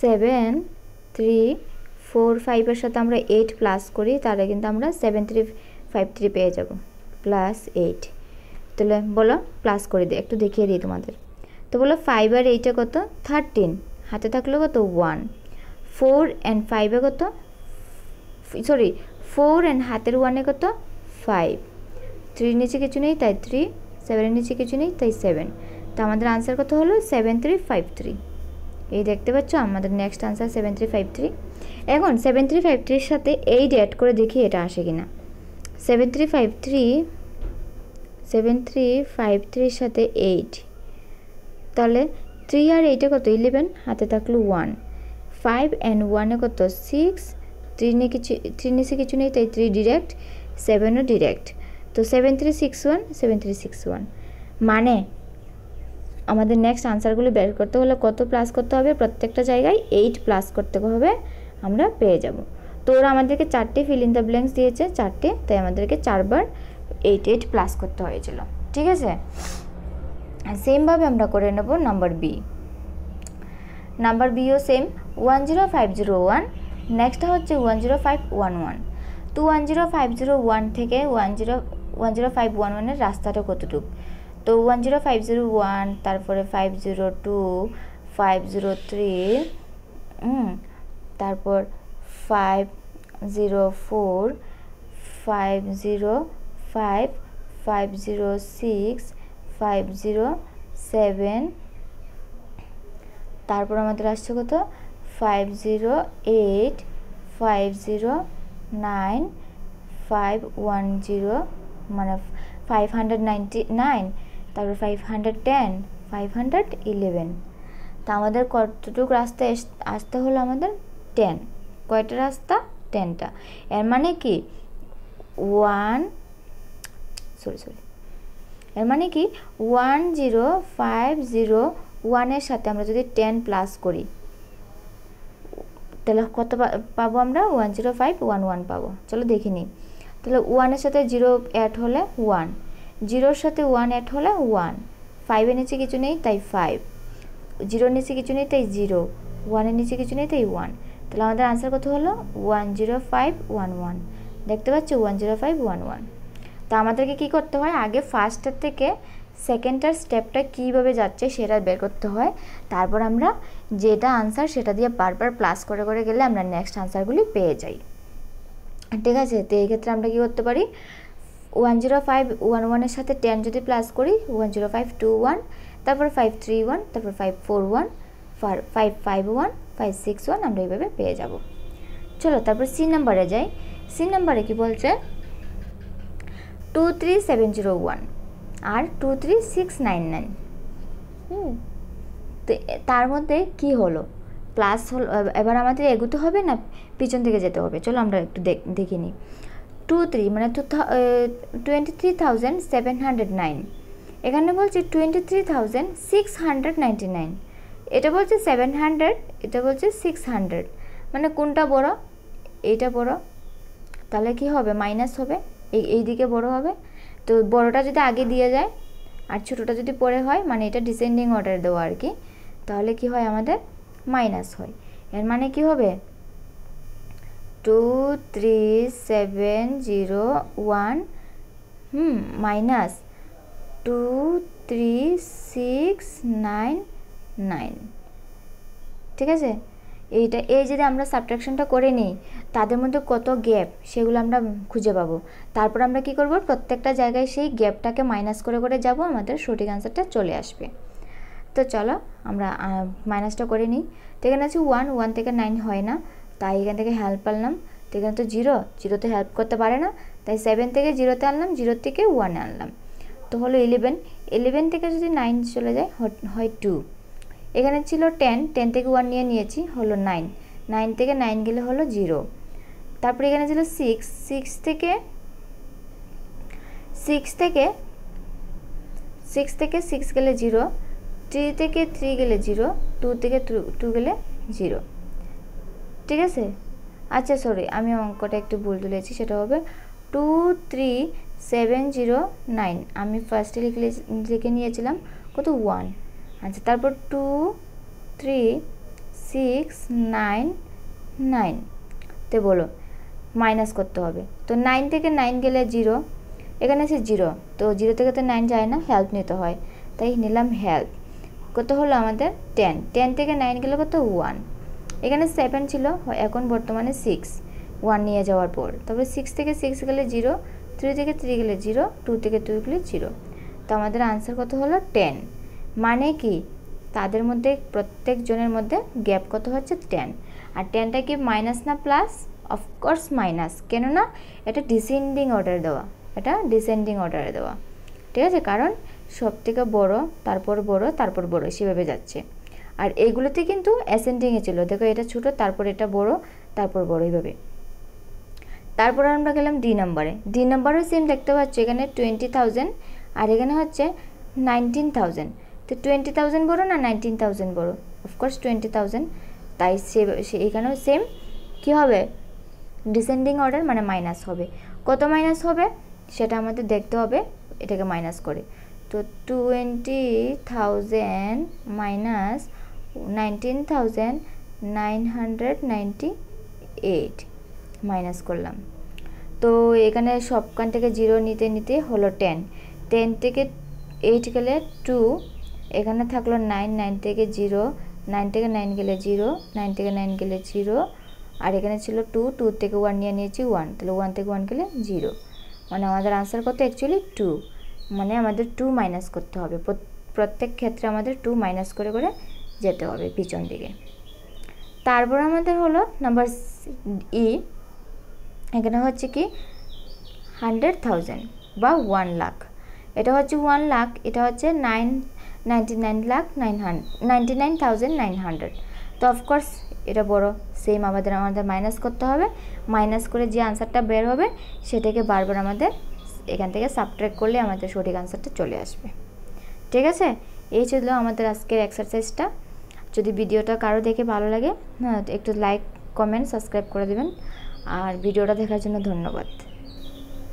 সেভেন থ্রি ফোর ফাইভের সাথে আমরা এইট প্লাস করি, তাহলে কিন্তু আমরা সেভেন থ্রি ফাইভ থ্রি পেয়ে যাব। প্লাস এইট তাহলে বলো প্লাস করে দিই, একটু দেখিয়ে দিই তোমাদের। তো বলো ফাইভ আর এইটে কত? থার্টিন হাতে থাকল কত? ওয়ান ফোর অ্যান্ড ফাইভে কত? সরি ফোর অ্যান্ড হাতের ওয়ানে কত? ফাইভ থ্রির নিচে কিছু নেই, তাই থ্রি সেভেনের নিচে কিছু নেই, তাই সেভেন তো আমাদের আনসার কত হলো? সেভেন থ্রি ফাইভ থ্রি এই দেখতে পাচ্ছ, আমাদের next answer seven three five three এখন সেভেন থ্রি ফাইভ থ্রির সাথে এইট অ্যাড করে দেখি এটা আসে কি না seven three five three seven three five থ্রির সাথে এইট তাহলে থ্রি আর এইটে কত? ইলেভেন হাতে থাকল ওয়ান ফাইভ অ্যান্ড ওয়ানে কত? সিক্স থ্রি কিছু থ্রি নিচে কিছু নেই, তাই থ্রি ডিরেক্ট সেভেনও ডিরেক্ট তো seven three six one seven three six one মানে আমাদের নেক্সট আনসারগুলো বের করতে হলে কত প্লাস করতে হবে? প্রত্যেকটা জায়গায় এইট প্লাস করতে হবে, আমরা পেয়ে যাব। তো ওরা আমাদেরকে চারটে ফিল ইন দ্য ব্ল্যাঙ্কস দিয়েছে, চারটে, তাই আমাদেরকে চারবার এইট এইট প্লাস করতে হয়েছিল। ঠিক আছে? সেমভাবে আমরা করে নেব number B number bio same one zero five zero one নেক্সটটা হচ্ছে one zero five one one two one zero five zero one থেকে one zero one zero five one ওয়ানের রাস্তাটা কতটুকু? তো one zero five zero one তারপরে five zero two five zero three তারপর five zero four five zero five five zero six five zero seven তারপর আমাদের আসছে কত? Five zero eight five zero nine five one zero মানে five hundred ninety nine তারপর five hundred ten five hundred eleven তা আমাদের কতটুকু রাস্তা আসতে হলো আমাদের টেন কয়টা রাস্তা? টেনটা এর মানে কি? ওয়ান সরি সরি এর মানে কি? ওয়ান জিরো ফাইভ জিরো ওয়ানের সাথে আমরা যদি টেন প্লাস করি, তাহলে কত পাবো আমরা? One zero five one one পাবো। চলো দেখে নিই। তাহলে ওয়ানের সাথে জিরো অ্যাড হলে ওয়ান জিরোর সাথে ওয়ান অ্যাড হলে ওয়ান ফাইভের নিচে কিছু নেই, তাই ফাইভ জিরোর নিচে কিছু নেই, তাই জিরো ওয়ানের নিচে কিছু নেই, তাই ওয়ান তাহলে আমাদের আনসার কত হলো? One zero five one one দেখতে পাচ্ছি? One zero five one one তো আমাদেরকে কী করতে হয়? আগে ফার্স্টের থেকে সেকেন্ডটার স্টেপটা কীভাবে যাচ্ছে সেটা বের করতে হয়। তারপর আমরা যেটা আনসার সেটা দিয়ে বারবার প্লাস করে করে গেলে আমরা নেক্সট আনসারগুলি পেয়ে যাই। ঠিক আছে? তো এই ক্ষেত্রে আমরা কী করতে পারি? ওয়ান জিরো ফাইভ ওয়ান ওয়ানের সাথে টেন যদি প্লাস করি one zero five two one তারপর ফাইভ থ্রি ওয়ান তারপর five four one five five one five six one আমরা এইভাবে পেয়ে যাব। চলো তারপর সি নাম্বারে যাই। সি নাম্বারে কি বলছে? Two three seven zero one আর two three six nine nine হুম। তো তার মধ্যে কি হলো? প্লাস হলো এবার আমাদের এগোতে হবে না? পিছন থেকে যেতে হবে। চলো আমরা একটু দেখে নিই। টু থ্রি মানে two twenty three thousand seven hundred nine এখানে বলছে twenty three thousand six hundred ninety nine এটা বলছে সেভেন হান্ড্রেড এটা বলছে সিক্স হান্ড্রেড মানে কোনটা বড়? এইটা বড়। তাহলে কি হবে? মাইনাস হবে। এই এই দিকে বড় হবে। তো বড়টা যদি আগে দিয়ে যায় আর ছোটোটা যদি পরে হয় মানে এটা ডিসেন্ডিং অর্ডার দেওয়া আর কি, তাহলে কি হয় আমাদের? মাইনাস হয়। এর মানে কি হবে? Two three seven zero one hmm minus two three six nine nine ঠিক আছে? এইটা, এই যদি আমরা সাবট্রাকশনটা করে নিই, তাদের মধ্যে কত গ্যাপ সেগুলো আমরা খুঁজে পাবো। তারপর আমরা কি করব? প্রত্যেকটা জায়গায় সেই গ্যাপটাকে মাইনাস করে করে যাব, আমাদের সঠিক অ্যান্সারটা চলে আসবে। তো চলো, আমরা মাইনাসটা করে নিই। তো এখানে আছে ওয়ান ওয়ান থেকে নাইন হয় না, তাই এখান থেকে হেল্প আনলাম। তো এখানে তো জিরো জিরোতে হেল্প করতে পারে না, তাই সেভেন থেকে জিরোতে আনলাম জিরো থেকে ওয়ানে আনলাম। তো হলো ইলেভেন ইলেভেন থেকে যদি নাইন চলে যায় হয় টু এখানে ছিল টেন টেন থেকে ওয়ান নিয়ে নিয়েছি, হলো নাইন নাইন থেকে নাইন গেলে হলো জিরো তারপরে এখানে ছিল সিক্স সিক্স থেকে সিক্স থেকে সিক্স থেকে সিক্স গেলে জিরো থ্রি থেকে থ্রি গেলে জিরো টু থেকে টু গেলে জিরো ঠিক আছে? আচ্ছা সরি আমি অঙ্কটা একটু ভুল তুলেছি, সেটা হবে two three seven zero nine আমি ফার্স্টে লিখে লিখে নিয়েছিলাম, কত? ওয়ান আচ্ছা তারপর two three six nine nine তো বলো মাইনাস করতে হবে। তো নাইন থেকে নাইন গেলে জিরো এখানে আছে জিরো তো জিরো থেকে তো নাইন যায় না হেল্প নিতে হয়। তাই নিলাম হেল্প কত হলো আমাদের? টেন টেন থেকে নাইন গেলে কত? ওয়ান এখানে সেভেন ছিল, এখন বর্তমানে সিক্স ওয়ান নিয়ে যাওয়ার পর। তারপরে সিক্স থেকে সিক্স গেলে জিরো থ্রি থেকে থ্রি গেলে জিরো টু থেকে টু গেলে জিরো তো আমাদের আনসার কত হলো? টেন মানে কি? তাদের মধ্যে প্রত্যেক জনের মধ্যে গ্যাপ কত হচ্ছে? টেন আর টেনটা কি মাইনাস না প্লাস অফকোর্স মাইনাস কেননা এটা ডিসেন্ডিং অর্ডার দেওয়া। এটা ডিসেন্ডিং অর্ডারে দেওয়া। ঠিক আছে? কারণ সব থেকে বড়ো, তারপর বড় তারপর বড় সেভাবে যাচ্ছে। আর এইগুলোতে কিন্তু অ্যাসেন্ডিংয়ে ছিল। দেখো এটা ছোট, তারপর এটা বড়, তারপর বড় এইভাবে। তারপর আমরা গেলাম ডি নাম্বারে ডি নাম্বারও সেম দেখতে পাচ্ছ। এখানে টোয়েন্টি থাউজেন্ড আর এখানে হচ্ছে নাইনটিন থাউজেন্ড তো টোয়েন্টি থাউজেন্ড বড়ো না নাইনটিন থাউজেন্ড বড়ো? অফকোর্স টোয়েন্টি থাউজেন্ড তাই সে এখানেও সেম কী হবে? ডিসেন্ডিং অর্ডার মানে মাইনাস হবে। কত মাইনাস হবে? সেটা আমাদের দেখতে হবে। এটাকে মাইনাস করে। তো twenty thousand minus nineteen thousand nine hundred ninety eight minus করলাম। তো এখানে সবখান থেকে জিরো নিতে নিতে হলো টেন টেন থেকে এইট গেলে টু এখানে থাকল নাইন নাইন থেকে জিরো নাইন থেকে নাইন গেলে জিরো নাইন থেকে নাইন গেলে জিরো আর এখানে ছিল টু টু থেকে ওয়ান নিয়ে নিয়েছি ওয়ান তাহলে ওয়ান থেকে ওয়ান গেলে জিরো মানে আমাদের আনসার কত অ্যাকচুয়ালি টু মানে আমাদের টু মাইনাস করতে হবে প্রত্যেক ক্ষেত্রে আমাদের টু মাইনাস করে করে যেতে হবে পিছন দিকে। তারপর আমাদের হলো নাম্বার ই এখানে হচ্ছে কি হান্ড্রেড থাউজেন্ড বা ওয়ান লাখ এটা হচ্ছে ওয়ান লাখ এটা হচ্ছে nine ninety nine lakh nine hundred তো অফকোর্স এটা বড় সেম আমাদের আমাদের মাইনাস করতে হবে। মাইনাস করে যে আনসারটা বের হবে, সেটাকে বারবার আমাদের এখান থেকে সাবট্র্যাক করলে আমাদের সঠিক আনসারটা চলে আসবে। ঠিক আছে? এই ছিল আমাদের আজকের এক্সারসাইজটা যদি ভিডিওটা কারও দেখে ভালো লাগে হ্যাঁ একটু লাইক কমেন্ট সাবস্ক্রাইব করে দেবেন। আর ভিডিওটা দেখার জন্য ধন্যবাদ।